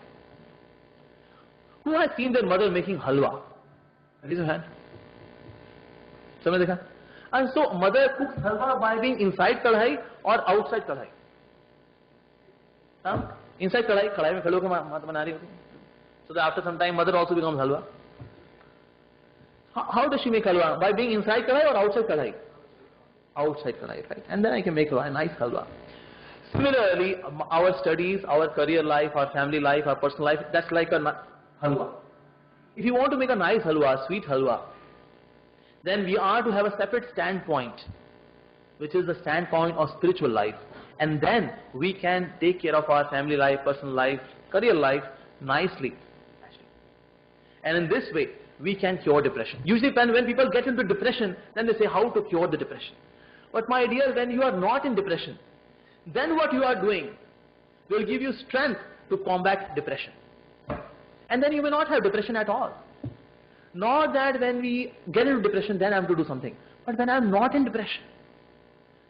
Who has seen their mother making halwa? Raise your hand. And so mother cooks halwa by being inside kadhai or outside kadhai. Huh? Inside kadhai, kadhai mein khalo ke maat banari. So that after some time mother also becomes halwa. How, does she make halwa? By being inside kadhai or outside kadhai? Outside kadhai, right? And then I can make a nice halwa. Similarly, um, our studies, our career life, our family life, our personal life, that's like a halwa. If you want to make a nice halwa, sweet halwa, then we are to have a separate standpoint, which is the standpoint of spiritual life. And then we can take care of our family life, personal life, career life nicely. And in this way, we can cure depression. Usually when, when people get into depression, then they say how to cure the depression. But my dear, when you are not in depression, then what you are doing will give you strength to combat depression. And then you may not have depression at all. Not that when we get into depression, then I have to do something. But when I am not in depression,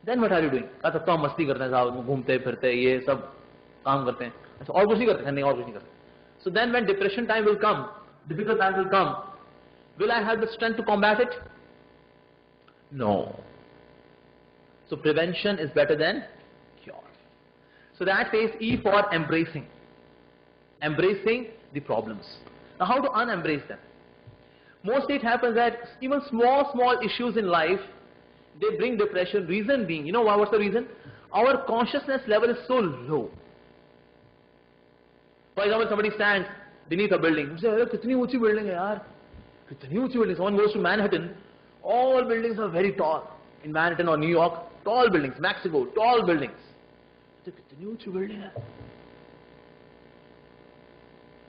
then what are you doing? कह सकता हूँ मस्ती करते हैं साहब घूमते फिरते ये सब काम करते हैं अच्छा और कुछ नहीं करते हैं नहीं और कुछ नहीं करते So then when depression time will come, difficult time will come, Will I have the strength to combat it? No. So prevention is better than cure. So that phase E for embracing. Embracing the problems. Now how to unembrace them? Mostly it happens that even small, small issues in life, they bring depression. Reason being, you know what's the reason? Our consciousness level is so low. For example, somebody stands beneath a building. You say, kitni uchi building hai. It's a new building. Someone goes to Manhattan, all buildings are very tall. In Manhattan or New York, tall buildings. Mexico, tall buildings. It's a new building.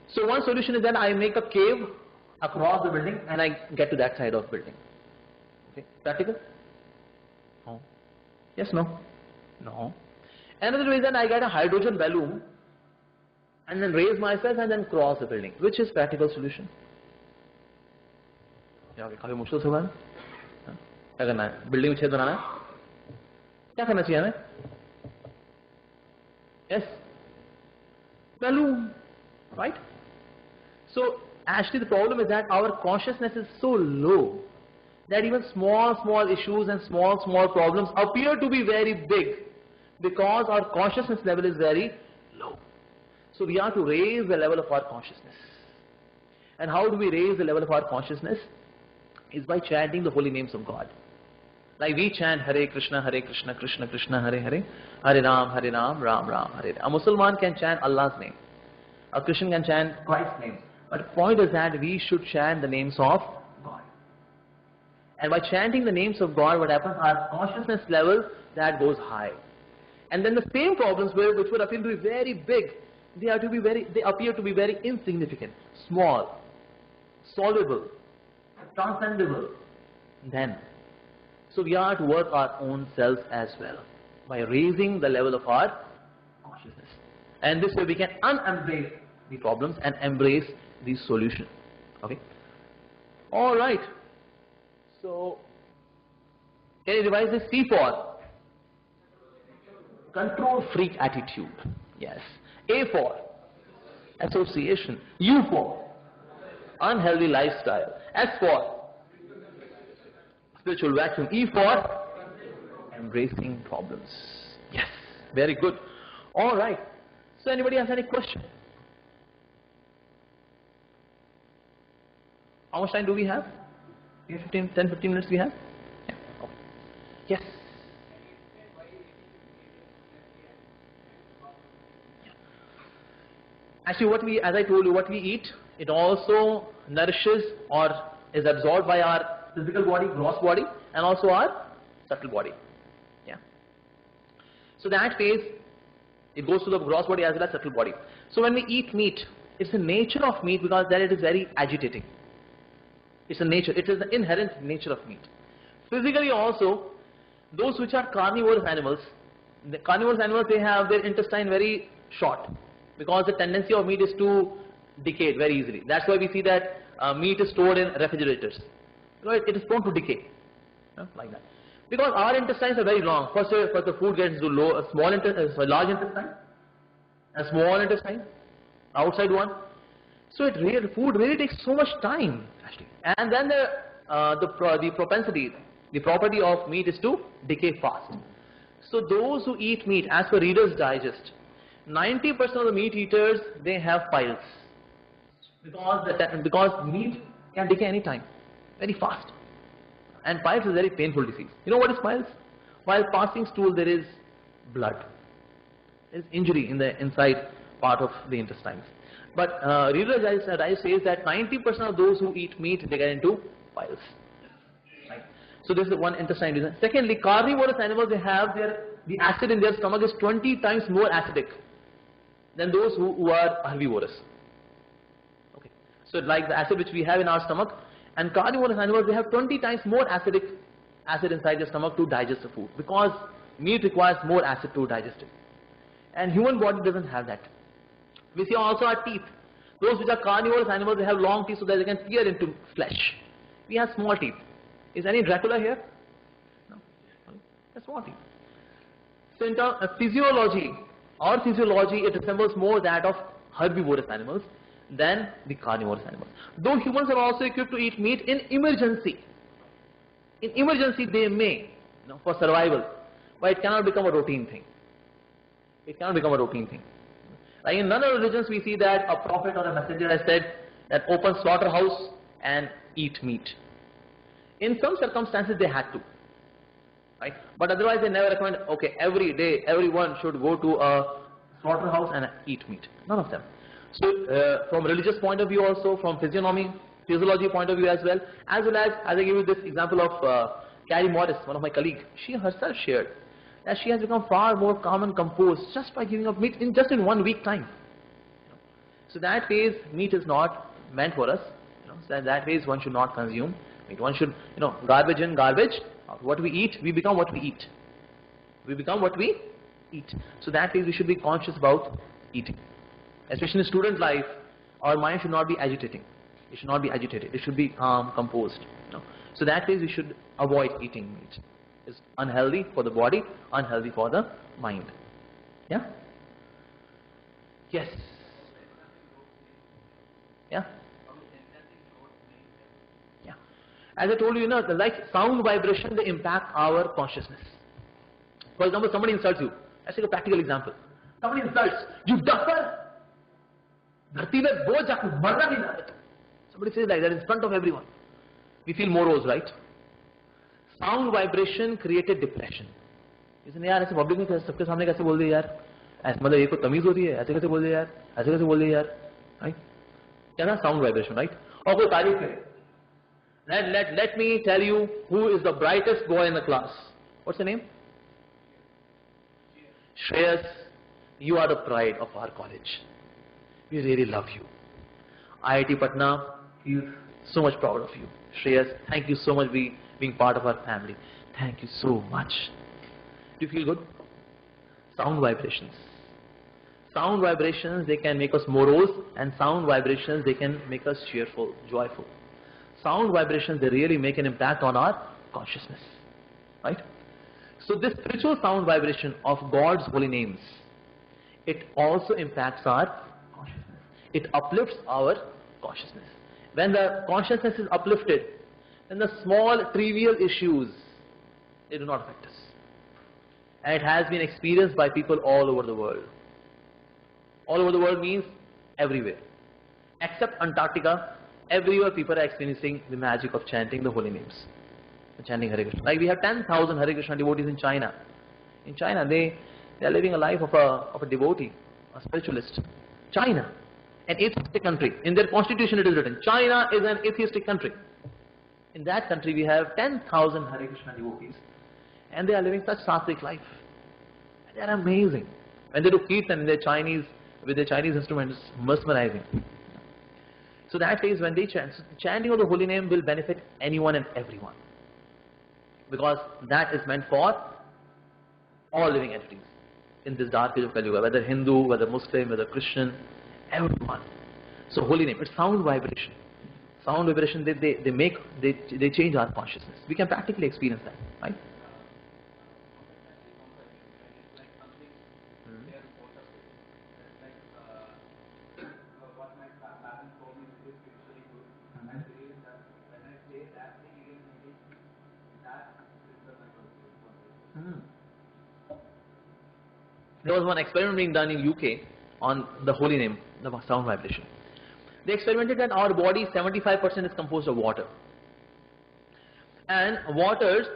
So one solution is that I make a cave across the building and I get to that side of building. Okay, practical? No. Yes, no? No. Another reason I get a hydrogen balloon and then raise myself and then cross the building, which is practical solution. काफ़ी मुश्किल से हुआ है क्या करना है building में छेद बनाना क्या करना चाहिए हमें yes balloon right so actually the problem is that our consciousness is so low that even small small issues and small small problem appear to be very big because our consciousness level is very low so we are to raise the level of our consciousness and how do we raise the level of our consciousness is by chanting the holy names of God like we chant Hare Krishna, Hare Krishna, Krishna Krishna, Hare Hare, Hare Ram, Hare Ram, Ram Ram, Hare Hare. A Muslim can chant Allah's name. A Christian can chant Christ's name. But the point is that we should chant the names of God. And by chanting the names of God, what happens? Our consciousness level, that goes high. And then the same problems which would appear to be very big, they, are to be very, they appear to be very insignificant, small, solvable, transcendable. Then so we are to work our own selves as well by raising the level of our consciousness. And this way we can unembrace the problems and embrace the solution. Okay? Alright. So, can you revise this? C for control freak attitude. Yes. A for association. U for unhealthy lifestyle. S for spiritual vacuum. E for embracing problems. Yes, very good. All right. So anybody has any question? How much time do we have? We 15, 10, 15 minutes we have? Yeah. Okay. Yes. Actually, what we, as I told you, what we eat, it also nourishes or is absorbed by our physical body, gross body, and also our subtle body. Yeah. So that phase, it goes to the gross body as well as subtle body. So when we eat meat, it's the nature of meat because then it is very agitating. It's the nature, it is the inherent nature of meat. Physically also, those which are carnivorous animals, the carnivorous animals, they have their intestine very short because the tendency of meat is to decay very easily. That's why we see that uh, meat is stored in refrigerators. You know, it, it is prone to decay, you know, like that. Because our intestines are very long. First, uh, first the food gets into low, a small intestine, a large intestine, a small intestine, outside one. So it really, food really takes so much time. And then the uh, the the propensity, the property of meat is to decay fast. So those who eat meat, as per Reader's Digest, 90% of the meat eaters they have piles because meat can decay any time, very fast. And piles is a very painful disease. You know what is piles? While passing stool there is blood. There is injury in the inside part of the intestines. But uh, Reader's Digest says that 90% of those who eat meat they get into piles. Right. So this is one intestine reason. Secondly, carnivorous animals they have their the acid in their stomach is 20 times more acidic than those who, who are herbivorous. So like the acid which we have in our stomach and carnivorous animals they have 20 times more acidic acid inside the stomach to digest the food because meat requires more acid to digest it. And human body doesn't have that. We see also our teeth. Those which are carnivorous animals they have long teeth so that they can tear into flesh. We have small teeth. Is any Dracula here? No. That's small teeth. So in terms of physiology, our physiology, it resembles more that of herbivorous animals than the carnivorous animals. Though humans are also equipped to eat meat in emergency. In emergency they may, you know, for survival, but it cannot become a routine thing. It cannot become a routine thing. Like in none of the religions we see that a prophet or a messenger has said that open slaughterhouse and eat meat. In some circumstances they had to right? But otherwise they never recommend, okay, every day everyone should go to a slaughterhouse and eat meat. None of them. So uh, from religious point of view also, from physiognomy, physiology point of view as well, as well as, as I give you this example of uh, Carrie Morris, one of my colleagues, she herself shared that she has become far more calm and composed just by giving up meat in just in one week time. So that phase, meat is not meant for us. You know, so that phase one should not consume meat. One should, you know, garbage in, garbage what we eat, we become what we eat. We become what we eat. So that is we should be conscious about eating. Especially in student life, our mind should not be agitating. It should not be agitated. It should be calm, composed. No. So that we should avoid eating meat. It's unhealthy for the body, unhealthy for the mind. Yeah? Yes. Yeah? Yeah. As I told you, you know, the like sound vibration, they impact our consciousness. For example, somebody insults you. Let's take a practical example. Somebody insults, you duffer! धरती में बोझ जाकर मरना नहीं जाता Somebody says like that in front of everyone. We feel morose, right? Sound vibration created depression. इसने यार ऐसे पब्लिक में सबके सामने कैसे बोल दिया यार ऐसे मतलब ये कोई तमीज होती है ऐसे कैसे बोल दिया यार ऐसे कैसे बोल दिया यार राइट क्या ना साउंड वाइब्रेशन राइट और कोई तारीफ़ करे let let let me tell you who is the brightest boy in the class what's the name Shreyas you are the pride of our college we really love you. IIT Patna we are so much proud of you. Shreyas thank you so much for being part of our family. Thank you so much. Do you feel good? Sound vibrations. Sound vibrations they can make us morose and sound vibrations they can make us cheerful joyful. Sound vibrations they really make an impact on our consciousness right? So this spiritual sound vibration of god's holy names it also impacts our it uplifts our consciousness when the consciousness is uplifted then the small trivial issues they do not affect us and it has been experienced by people all over the world all over the world means everywhere. Except Antarctica, everywhere people are experiencing the magic of chanting the holy names. Chanting Hare Krishna. Like we have 10,000 Hare Krishna devotees in China. In China, they, they are living a life of a, of a devotee, a spiritualist. China, an atheistic country. In their constitution it is written, China is an atheistic country. In that country we have 10,000 Hare Krishna devotees. And they are living such sattvic life. They are amazing. When they do kirtan their Chinese with the Chinese instruments, mesmerizing. So that is when they chant. Chanting of the holy name will benefit anyone and everyone. Because that is meant for all living entities in this dark age of Kali Yuga, whether Hindu, whether Muslim, whether Christian, everyone. So holy name, it's sound vibration. Sound vibration, they, they, they make, they, they change our consciousness. We can practically experience that, right? Hmm. Hmm. There was one experiment being done in UK on the holy name, the sound vibration. They experimented that our body 75% is composed of water. And waters,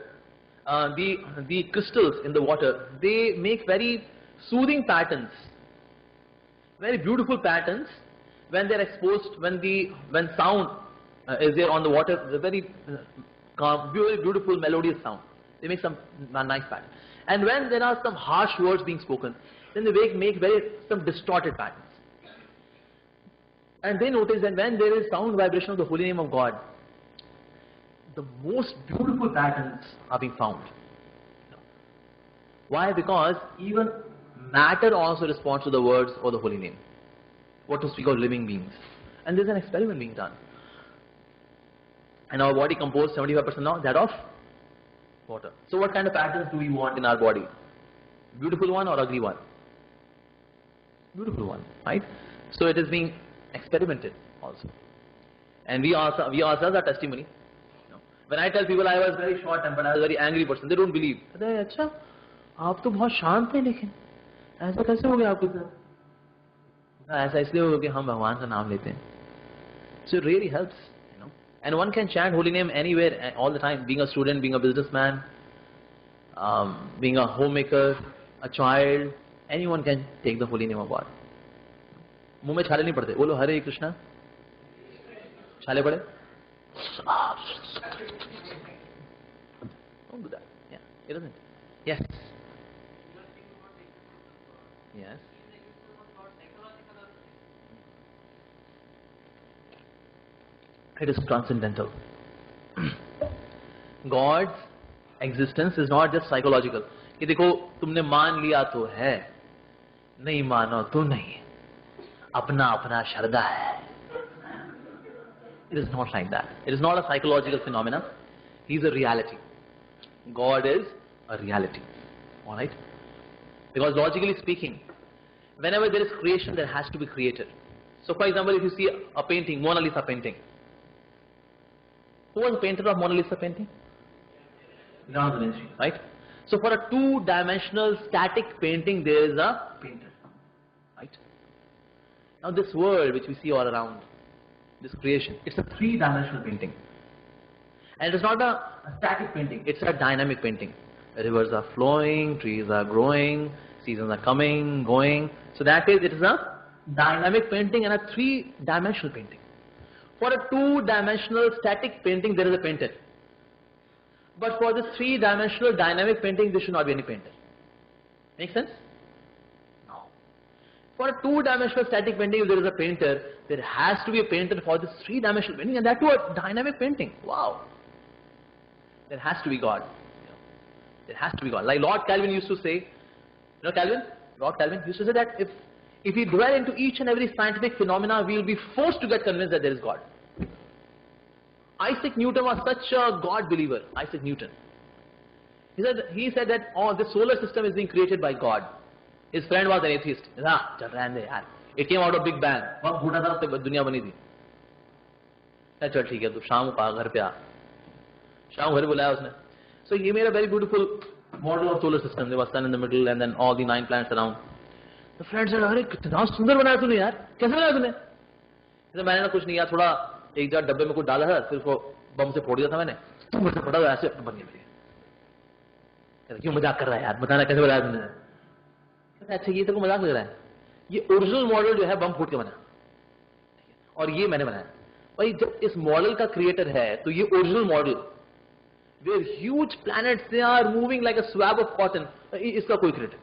uh, the, the crystals in the water, they make very soothing patterns, very beautiful patterns when they are exposed, when the when sound uh, is there on the water, the very uh, calm, very beautiful melodious sound. They make some nice pattern. And when there are some harsh words being spoken, then they make, make very some distorted patterns. And they notice that when there is sound vibration of the holy name of God, the most beautiful patterns are being found. Why? Because even matter also responds to the words or the holy name. What to speak of living beings. And there's an experiment being done. And our body composed 75% now, that of water. So what kind of patterns do we want in our body? Beautiful one or ugly one? Beautiful one, right? So it is being experimented also. And we, also, we ourselves are testimony. You know, When I tell people I was very short tempered, I was a very angry person, they don't believe. अरे अच्छा आप तो बहुत शांत थे लेकिन ऐसा कैसे हो गया आपके साथ ऐसा इसलिए हो गया कि हम भगवान का नाम लेते हैं So it really helps, you know. And one can chant holy name anywhere, eh, all the time. Being a student, being a businessman, um, being a homemaker, a child, anyone can take the holy name of God. मुँह में छाले नहीं पड़ते। बोलो, हरे कृष्णा। छाले पड़े? It is transcendental god existence is not just psychological कि देखो, तुमने मान लिया तो है, नहीं मानो तो नहीं अपना अपना शरदा है. It is not like that. It is not a psychological phenomenon. He is a reality. God is a reality. Alright? Because logically speaking, whenever there is creation, there has to be created. So for example, if you see a painting, Mona Lisa painting. Who was the painter of Mona Lisa painting? Leonardo da Vinci. Right? So for a two-dimensional static painting, there is a painter. Now this world which we see all around, this creation, it's a three-dimensional painting. And it is not a, static painting, it's a dynamic painting. Rivers are flowing, trees are growing, seasons are coming, going. So that is, it is a dynamic painting and a three-dimensional painting. For a two-dimensional static painting, there is a painter. But for this three-dimensional dynamic painting, there should not be any painter. Make sense? For a two-dimensional static painting, if there is a painter, there has to be a painter for this three-dimensional painting, and that too a dynamic painting. Wow. There has to be God. There has to be God. Like Lord Kelvin used to say, you know Kelvin? Lord Kelvin used to say that if, if we dwell into each and every scientific phenomena, we will be forced to get convinced that there is God. Isaac Newton was such a God believer, Isaac Newton. He said, he said that oh, the solar system is being created by God. His friend was an atheist. He said, "Ah, चल रहने दे यार. It came out of Big Bang. वहाँ फूटा था तो दुनिया बनी थी. चल ठीक है तू शाम को घर पे आ. शाम घर बुलाया उसने. He made a very beautiful model of solar system. There was sun in the middle and then all the nine planets around. The friend said, अरे कितना सुंदर बनाया तूने यार. कैसे बनाया तूने? जैसे मैंने ना कुछ नहीं यार थोड़ा एक जगह डब्बे में कुछ डाला था फिर उसको बम से फोड़ दिया था मैंने तो मुझसे पड़ा ऐसे बन गया मेरे क्यों मज़ाक कर रहा है यार बताना कैसे बनाया तुमने कहता अच्छा ये तेरे मज़ाक लग रहा है। ये ओरिजिनल मॉडल जो है बम फूट के बना। और ये मैंने बनाया। भाई जब इस मॉडल का क्रिएटर है तो ये original model where huge planets they are moving like a swab of cotton इसका कोई creator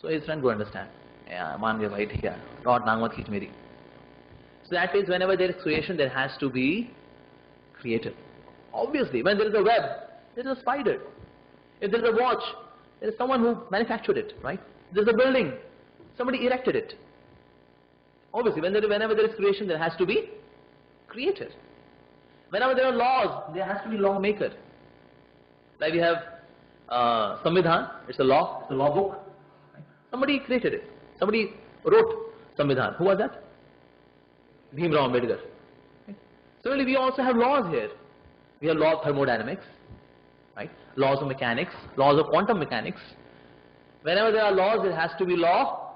so is friend go understand मान गया भाई ठीक है। डॉट नांग मत खींच मेरी। So that means whenever there is creation, there has to be creator. Obviously, when there is a web, there is a spider. If there is a watch, there is someone who manufactured it, right? There is a building, somebody erected it. Obviously, when there, whenever there is creation, there has to be creator. Whenever there are laws, there has to be lawmaker. Like we have uh, Samvidhan, it's a law, it's a law book. Somebody created it. Somebody wrote Samvidhan. Who was that? Bhimrao Ambedkar. Similarly, we also have laws here. We have law of thermodynamics, right? Laws of mechanics, laws of quantum mechanics. Whenever there are laws, there has to be law.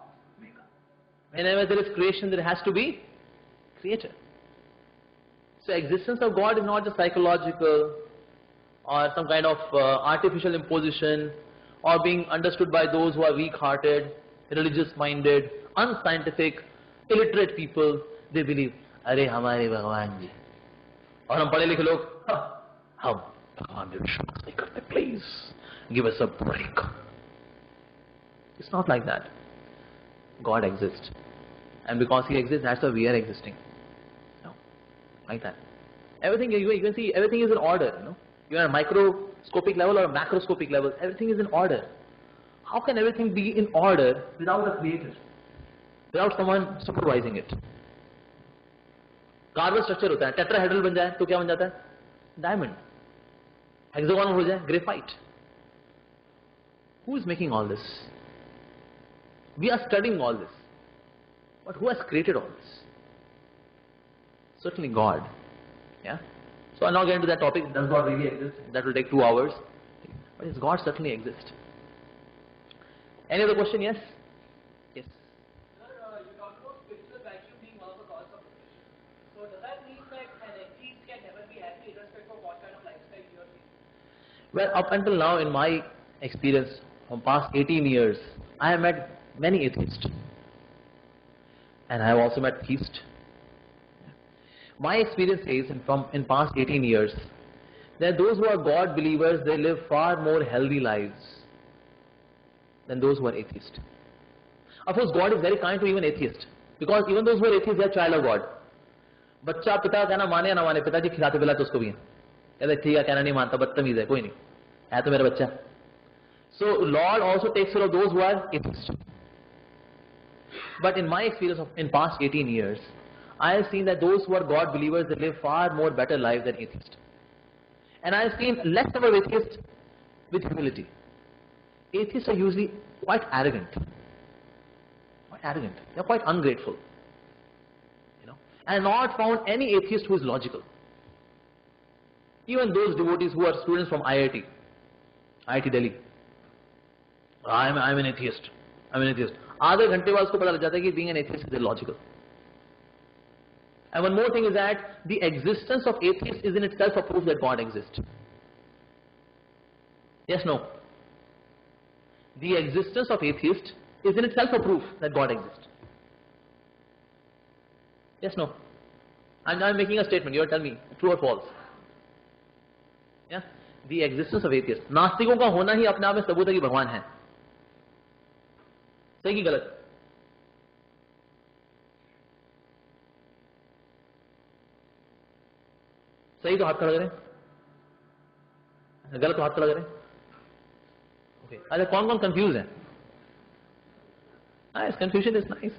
Whenever there is creation, there has to be creator. So existence of God is not just psychological or some kind of uh, artificial imposition or being understood by those who are weak-hearted, religious-minded, unscientific, illiterate people. They believe, अरे हमारे भगवान जी और हम पढ़े लिखे लोग हम भगवान में विश्वास नहीं करते please give us a break It's not like that. God exists. And because He exists, that's why we are existing. No. Like that. Everything, you, you can see, everything is in order, you know. You're at a microscopic level or a macroscopic level, everything is in order. How can everything be in order without a creator? Without someone supervising it? Carbon structure होता है tetrahedral बन जाए तो क्या बन जाता है diamond hexagonal हो जाए graphite who is making all this we are studying all this but who has created all this certainly god yeah so i'll not get into that topic does god really exist that will take two hours but does god certainly exist any other question yes yes leads? Well, up until now, in my experience from past 18 years, I have met many atheists. And I have also met theists. My experience is, in, from in past 18 years, that those who are God believers, they live far more healthy lives than those who are atheists. Of course, God is very kind to even atheists. Because even those who are atheists, they are child of God. बच्चा पिता का कहना माने या ना माने पिताजी खिलाते पिलाते उसको भी हैं कहते ठीक है कहना नहीं मानता बदतमीज है कोई नहीं है तो मेरा बच्चा सो Lord also takes of those who are atheist But in my experience of in past 18 years, I have seen that those who are God believers they live far more better lives than atheists. And I have seen less number of atheists with humility. Atheists are usually quite arrogant. Quite arrogant. They are quite ungrateful. You know. I have not found any atheist who is logical. Even those devotees who are students from IIT, IIT Delhi. I'm, I'm an atheist. I'm an atheist. आधे घंटे बाद उसको पता लग जाता है कि being an atheist is illogical. And one more thing is that the existence of atheists is in itself a proof that God exists. Yes, no. The existence of atheists is in itself a proof that God exists. Yes, no. I'm, I'm making a statement. You tell me, true or false. The existence of atheists. नास्तिकों का होना ही अपने आप में सबूत है कि भगवान है सही की गलत सही तो हाथ खड़ा करें गलत तो हाथ खड़ा करें ओके अरे कौन कौन कंफ्यूज है Nice, confusion is nice.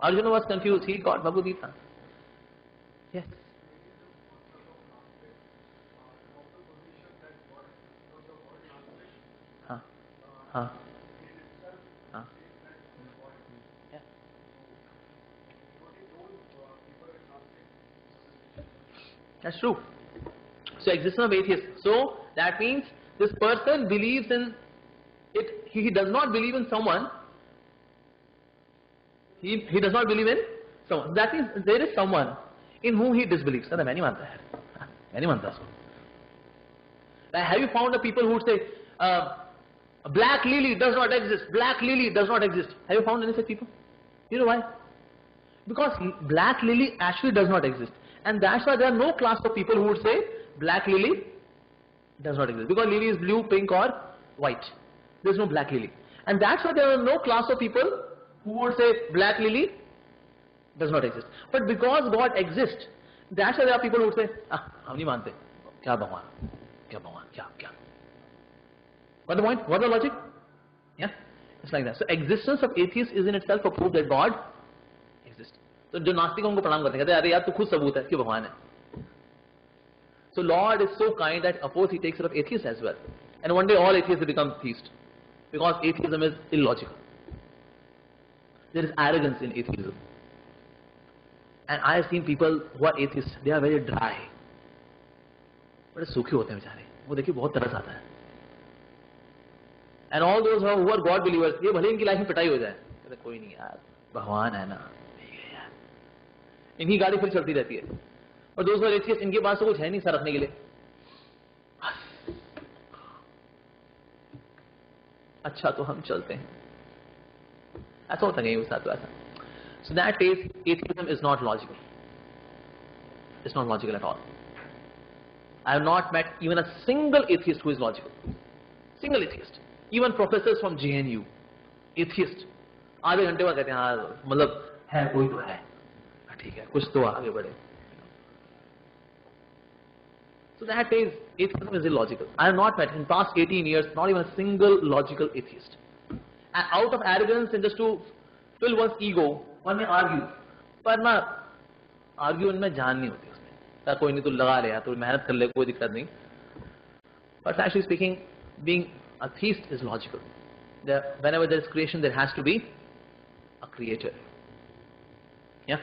Arjuna was confused. He got Bhagavad Gita. Yes. Huh. Huh. Yeah. That's true. So existence of atheists. So that means this person believes in it. He, he does not believe in someone. He, he does not believe in someone. That means there is someone in whom he disbelieves. अरे मैं नहीं मानता है मैं नहीं मानता इसको Like, have you found the people who would say uh, black lily does not exist black lily does not exist have you found any such people you know why because black lily actually does not exist and that's why there are no class of people who would say black lily does not exist because lily is blue pink or white there's no black lily and that's why there are no class of people who would say black lily does not exist. But because God exists, that's why there are people who would say, ah, हम नहीं मानते क्या भगवान क्या भगवान क्या क्या Got the point? What the logic? Yeah? It's like that. So existence of atheists is in itself a proof that God exists. तो जो नास्तिक उनको प्रणाम करते हैं कहते हैं अरे यार तू खुद सबूत है कि भगवान है So Lord is so kind that of course he takes care of atheists as well. And one day all atheists will become theists. Because atheism is illogical. There is arrogance in atheism. And I have seen people who are atheists, they are very dry. बड़े सूखे होते हैं बेचारे वो देखिए बहुत तरस आता है And all those who are god believers ये भले इनकी लाइफ में पिटाई हो जाए। कहते कोई नहीं यार भगवान है ना। है इनकी गाड़ी फिर चलती रहती है। और दोस्तों एथियस्ट इनके पास तो कुछ है नहीं सर रखने के लिए। अच्छा तो हम चलते हैं। ऐसा होता नहीं उसका तो ऐसा So that is, atheism is not logical. It's not logical at all. I have not met even a single atheist who is logical. Single atheist. Even professors from JNU, atheist. आधे घंटे बाद कहते हैं हाँ मतलब है कोई तो है ठीक है कुछ तो आगे बढ़े So that is, atheism is illogical. I have not met in past 18 years, not even a single logical atheist. And out of arrogance and just to fill one's ego, one may argue. पर ना argue में जान नहीं होती उसमें या कोई नहीं तो लगा ले यार तो मेहनत कर ले कोई दिक्कत नहीं but actually speaking being a theist is logical. Whenever there is creation, there has to be a creator. Yeah?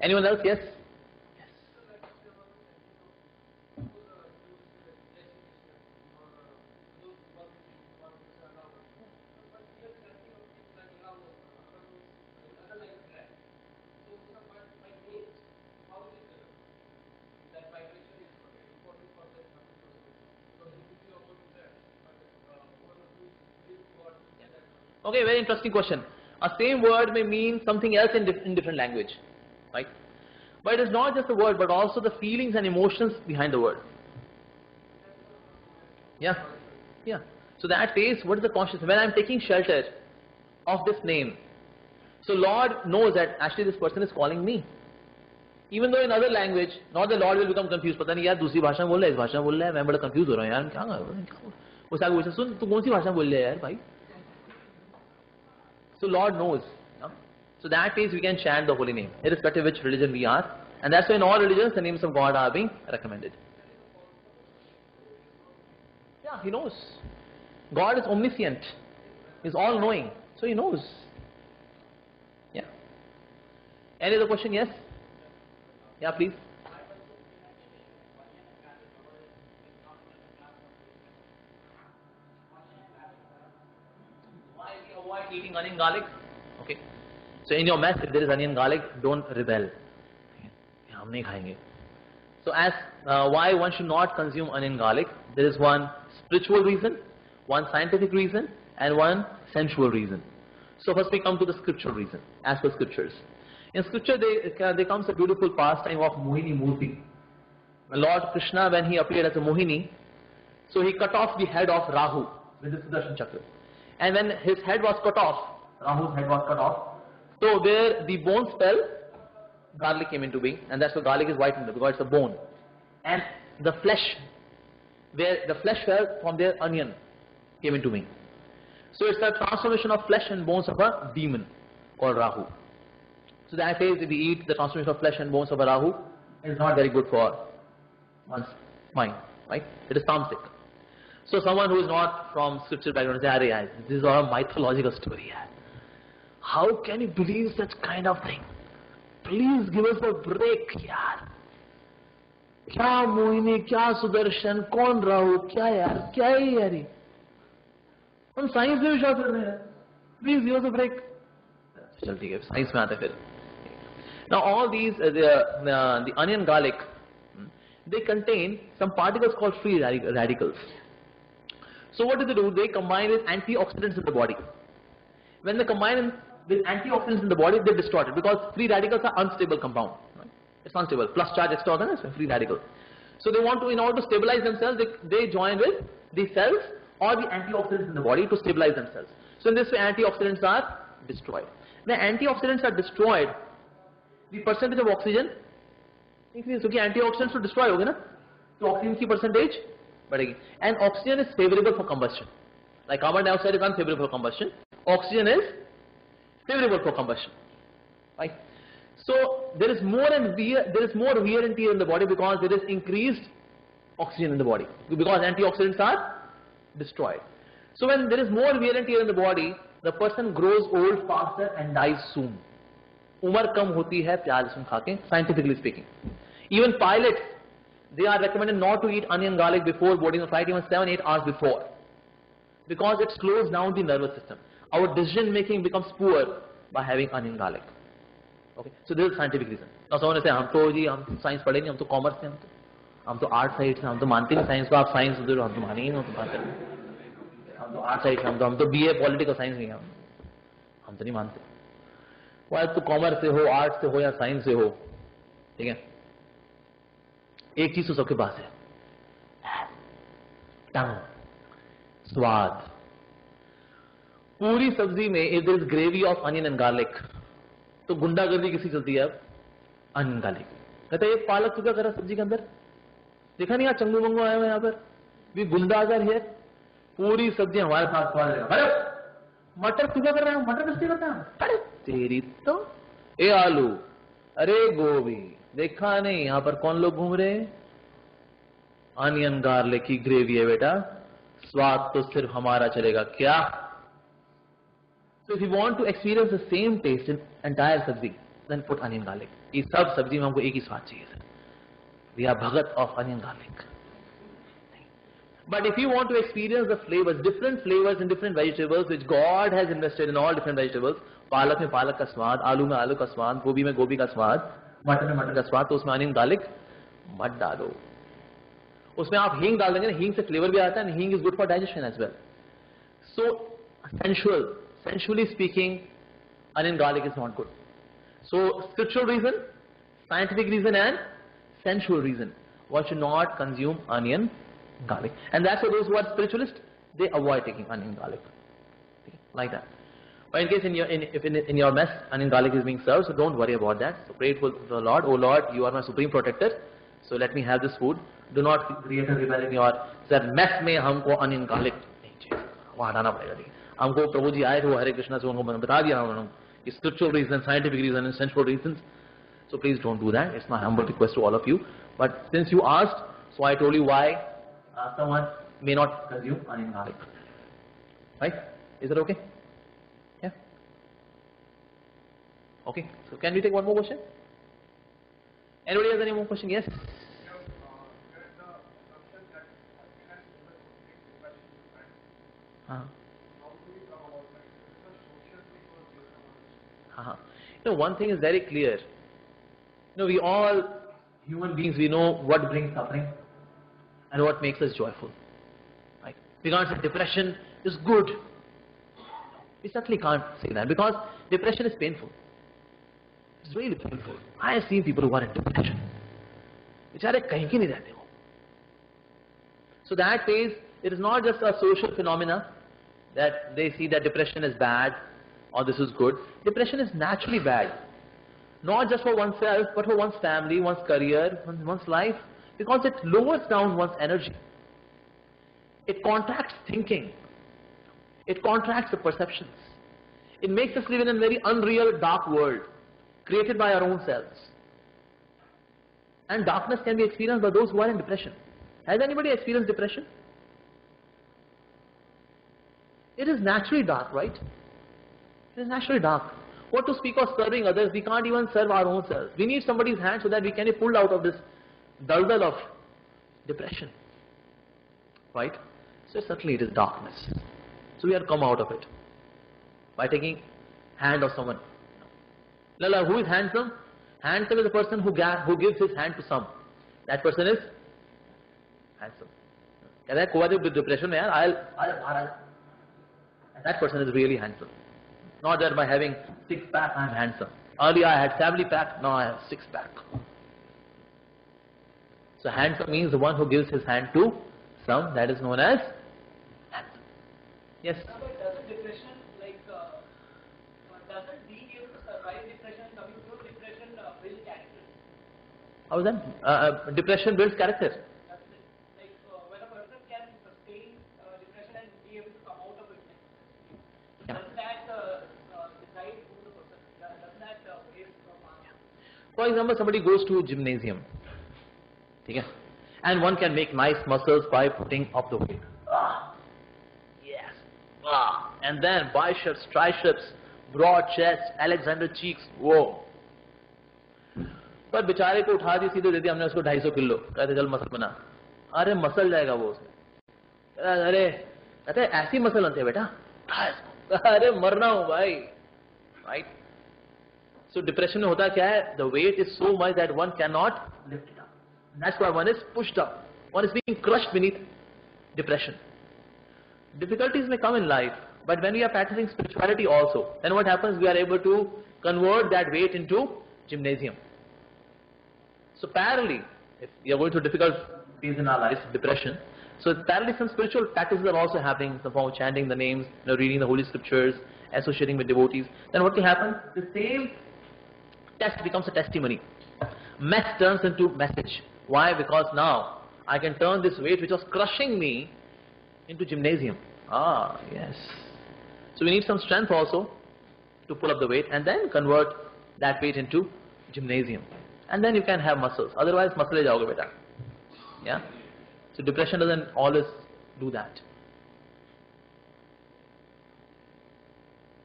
Anyone else? Yes? Okay, very interesting question. A same word may mean something else in, dif- in different language, right? But it is not just the word, but also the feelings and emotions behind the word. Yeah, yeah. So that is what is the consciousness. When I am taking shelter of this name, so Lord knows that actually this person is calling me. Even though in other language, not the Lord will become confused. पता नहीं यार दूसरी भाषा में बोल रहा है इस भाषा में बोल रहा है मैं बड़ा confused हो रहा हूँ यार क्या कर रहा हूँ उसे आगे पूछा सुन तू कौन सी भाषा में बोल रहा है यार भाई so Lord knows. no? So that means we can chant the holy name, irrespective of which religion we are. And that's why in all religions the names of God are being recommended. Yeah, he knows. God is omniscient. He's all knowing. So he knows. Yeah. Any other question? Yes? Yeah, please. Why we avoid eating onion garlic? Okay. So in your mess, if there is onion garlic, don't rebel. Yeah, हम नहीं खाएंगे. So as uh, why one should not consume onion garlic, there is one spiritual reason, one scientific reason, and one sensual reason. So first we come to the scriptural reason, as per scriptures. In scripture there, there comes a beautiful pastime of Mohini Murti. Lord Krishna, when he appeared as a Mohini, so he cut off the head of Rahu with the Sudarshan Chakra. And when his head was cut off, Rahu's head was cut off, so where the bones fell, garlic came into being, and that's why garlic is white in the. because it's a bone. And the flesh, where the flesh fell from there, onion came into being. So it's the transformation of flesh and bones of a demon called Rahu. So that is, if we eat the transformation of flesh and bones of a Rahu, is not very good for one's mind, right? It is tamasic. So someone who is not from scripture background say, Arey, yaar, this is all a mythological story. Yaar. How can you believe such kind of thing? Please give us a break, यार. क्या मोहिनी क्या सुदर्शन कौन राहु क्या यार क्या है यार ये हम साइंस में विश्वास कर रहे हैं please give us a break चल ठीक है साइंस में आते हैं फिर now all these uh, the, uh, the onion garlic hmm, they contain some particles called free radic- radicals So what do they do? They combine with antioxidants in the body. When they combine with antioxidants in the body, they distort it because free radicals are unstable compound. Right? It's unstable. Plus charge, extra it's a free radical. So they want to, in order to stabilize themselves, they, they join with the cells or the antioxidants in the body to stabilize themselves. So in this way, antioxidants are destroyed. When antioxidants are destroyed, the percentage of oxygen increases. Okay, antioxidants will destroy, okay, na? So oxygen's percentage बढ़ेगी and oxygen is favorable for combustion like carbon dioxide is unfavorable for combustion oxygen is favorable for combustion right so there is more and wear, there is more wear and tear in the body because there is increased oxygen in the body because antioxidants are destroyed so when there is more wear and tear in the body the person grows old faster and dies soon उम्र कम होती है प्याज लहसुन खा के scientifically speaking even pilots they are recommended not to eat onion garlic before boarding the flight even 7 8 hours before because it slows down the nervous system our decision making becomes poor by having onion garlic okay so this is scientific reason now someone say हम तो जी हम science पढ़े नहीं हम तो commerce से हम तो हम तो आर्ट साइड से हम तो मानते नहीं साइंस को आप साइंस उधर हम तो माने ही नहीं हम तो बात करें हम तो आर्ट साइड से हम तो हम तो बीए पॉलिटिकल साइंस नहीं है हम हम तो नहीं मानते चाहे तो कॉमर्स से हो आर्ट से हो या साइंस से हो ठीक है एक चीज़ तो सबके पास है। टंग, स्वाद। पूरी सब्ज़ी में if this gravy of onion and garlic तो गुंडागर्दी किसी चलती है अब? अनियन गार्लिक कहते ये पालक तू क्या कर सब्ज़ी के अंदर? देखा नहीं यहाँ चंगू मंगू आए हुए यहाँ पर। भी गुंडागर है। पूरी सब्ज़ी हमारे साथ स्वाद मटर तू क्या कर रहा है? मटर किससे करता है? अरे, तेरी तो ए आलू, अरे गोभी। देखा नहीं, यहाँ पर कौन लोग घूम रहे हैं? अनियन गार्ले की ग्रेवी है बेटा। स्वाद तो सिर्फ़ हमारा चलेगा। क्या? So if you want to experience the same taste in entire sabzi then put onion garlic ये सब सब्ज़ी में हमको एक ही स्वाद चाहिए sir we are bhagat of onion garlic but if you want to experience the flavour different flavour in different vegetables which god has invested in all different vegetables पालक में पालक का स्वाद, आलू में आलू का स्वाद, गोभी में गोभी का स्वाद मटन में मटन का स्वाद तो उसमें अनिंग गार्लिक मत डालो। उसमें आप हींग डाल देंगे ना, हींग से फ्लेवर भी आता है hing is good for digestion as well so sensual sensually speaking onion garlic is not good so spiritual reason scientific reason and sensual reason what should not consume onion garlic and that's those were spiritualist they avoid taking onion garlic like that but in case in your in, if in, in your mess onion garlic is being served so don't worry about that so pray to the lord oh lord you are my supreme protector so let me have this food do not create a rebel in your sir mess में हमको onion garlic नहीं चाहिए वहाँ हटाना पड़ेगा देखिए हमको प्रभु जी आए थे वो हरे कृष्णा से उनको बता दिया उन्होंने spiritual reasons, scientific reasons, and sensual reasons. So please don't do that. It's my humble request to all of you. But since you asked, so I told you why uh, someone may not consume onion garlic. Right? Is that okay? Okay. So can we take one more question? Anybody has any more question? Yes? Uh-huh. Uh-huh. You know, one thing is very clear. You know, we all, human beings, we know what brings suffering and what makes us joyful. Right? We can't say depression is good. We certainly can't say that because depression is painful. It's really painful. I have seen people who are in depression. Which are kahin ki nahi rehte ho. So that says it is not just a social phenomena that they see that depression is bad or this is good. Depression is naturally bad. Not just for oneself, but for one's family, one's career, one's life. Because it lowers down one's energy. It contracts thinking. It contracts the perceptions. It makes us live in a very unreal, dark world created by our own selves. And darkness can be experienced by those who are in depression. Has anybody experienced depression? It is naturally dark, right? It is naturally dark. What to speak of serving others? We can't even serve our own selves. We need somebody's hand so that we can be pulled out of this daldal of depression. Right? So certainly it is darkness. So we have come out of it by taking hand of someone. Lala, who is handsome? Handsome is a person who, ga- who gives his hand to some. That person is handsome. कहता है कोई भी depression में यार I'll, I'll, I'll. That person is really handsome. Not that by having six pack I'm handsome. Earlier I had family pack, now I have six pack. So handsome means the one who gives his hand to some, that is known as handsome. Yes? How is that? Uh, uh depression builds character. Like uh, when a person can sustain uh, depression and be able to come out of it, yeah. does that decide who the person that raise For example, somebody goes to gymnasium, okay? and one can make nice muscles by putting up the weight. Ah, yes. Ah, and then biceps, triceps, broad chest, Alexander cheeks. Whoa. पर बेचारे को उठा दी, सीधे दे दिया हमने उसको ढाई सौ किलो। कहते, चल, मसल बना। अरे, मसल जाएगा वो उसमें। अरे, कहते, ऐसी मसल न बेटा। अरे मरना हो भाई। राइट सो डिप्रेशन में होता क्या है? The weight is so much that one can not lift it one is pushed up one is being crushed beneath depression difficulties में come in life but when you are practicing spirituality also then what happens we are able to convert that weight into So parallelly, if are going through difficult phase in our lives, depression, so parallelly some spiritual practices are also happening in the form of chanting the names, you know, reading the holy scriptures, associating with devotees. Then what will happen? The same test becomes a testimony. Mess turns into message. Why? Because now I can turn this weight which was crushing me into gymnasium. Ah, yes. So we need some strength also to pull up the weight and then convert that weight into gymnasium. And then you can have muscles. Otherwise, muscle is jaoge beta. Yeah. So depression doesn't always do that.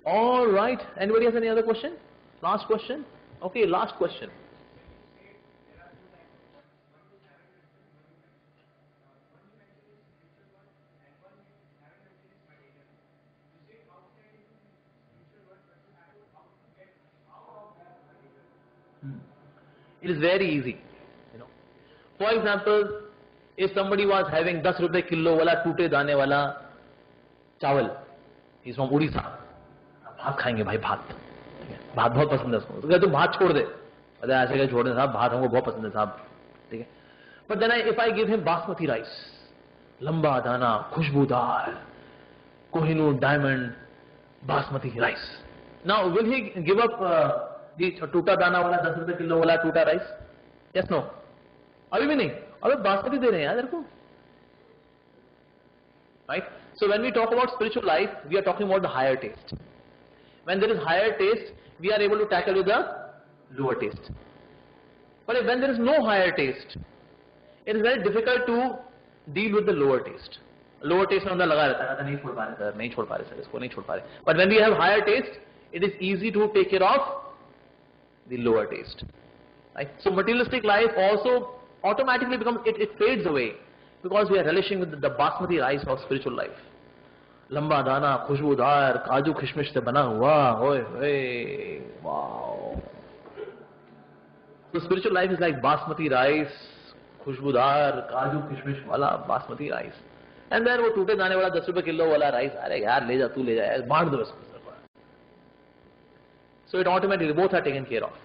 All right. Anybody has any other question? Last question. Okay, last question. Hmm. It is very easy. You know. For example, if somebody was having 10 रुपए kilo वाला टूटे दाने वाला चावल, he's from Odisha. भात खाएँगे भाई भात भात बहुत पसंद है उसको तो तुम भात छोड़ दे अरे ऐसे क्या छोड़ दे साहब भात हमको बहुत पसंद है साहब ठीक है but then if I give him basmati rice लंबा दाना खुशबूदार Kohinoor diamond basmati rice now will he give up जी तो टूटा दाना वाला दस रुपए किलो वाला टूटा राइस यस नो अभी भी नहीं। अबे बासमती दे रहे हैं को right so when we talk about spiritual life we are talking about the higher taste when there is higher taste we are able to tackle with lower taste but when there is no higher taste it is very difficult to deal with the lower taste lower taste में लगा रहता है नहीं छोड़ पा रहे, sir, नहीं छोड़ पा रहे, सर, इसको नहीं छोड़ पा रहे. But when you have higher taste it is easy to take care of the lower taste right so materialistic life also automatically becomes it, it fades away because we are relishing with the, the basmati rice of spiritual life लंबा दाना खुशबूदार काजू किशमिश से बना हुआ ओए ओए wow So spiritual life is like basmati rice, खुशबूदार काजू किशमिश वाला बासमती राइस एंड देन वो टूटे दाने वाला दस रुपए किलो वाला राइस अरे यार ले जा तू ले जा यार बांट दो इसको so it automatically both are taken care of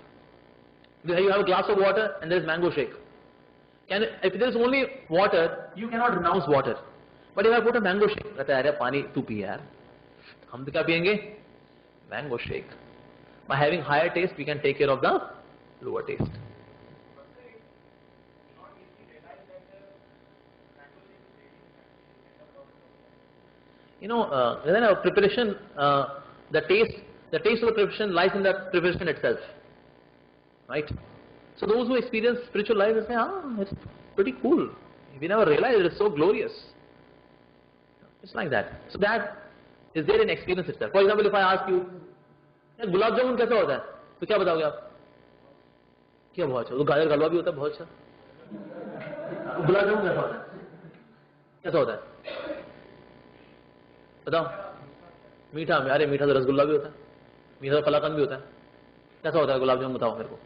you have a glass of water and there is mango shake can if there is only water you cannot renounce water but if I put a mango shake कहता है अरे पानी तू P यार हम तो क्या पियेंगे mango shake by having higher taste we can take care of the lower taste you know, uh, then a preparation, uh, the taste, the taste of the preparation lies in the preparation itself, right? So those who experience spiritual life will say, ah, it's pretty cool. We never realized it is so glorious. It's like that. So that is there in experience itself. For example, if I ask you, "यार, गुलाब जामुन कैसा होता है तो क्या बताओगे आप क्या बहुत अच्छा तो गाजर का हलवा भी होता है बहुत अच्छा गुलाब जामुन कैसा होता है कैसा होता है बताओ मीठा में अरे मीठा तो रसगुल्ला भी होता है मीठा तो कलाकंद भी होता है। कैसा होता है गुलाब जामुन बताओ मेरे को।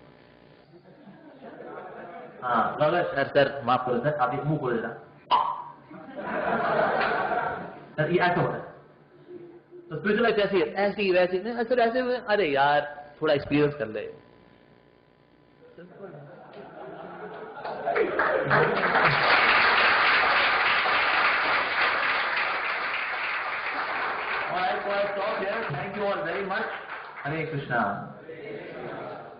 हाँ सर सर, माफ़ करो, सर, आप एक मुँह खोल देना। सर, ये ऐसा होता है। तो स्पिरिचुअल लाइफ है, ऐसी, वैसी, नहीं सर ऐसे अरे यार, थोड़ा एक्सपीरियंस कर ले. Thank you all very much. Hare Krishna.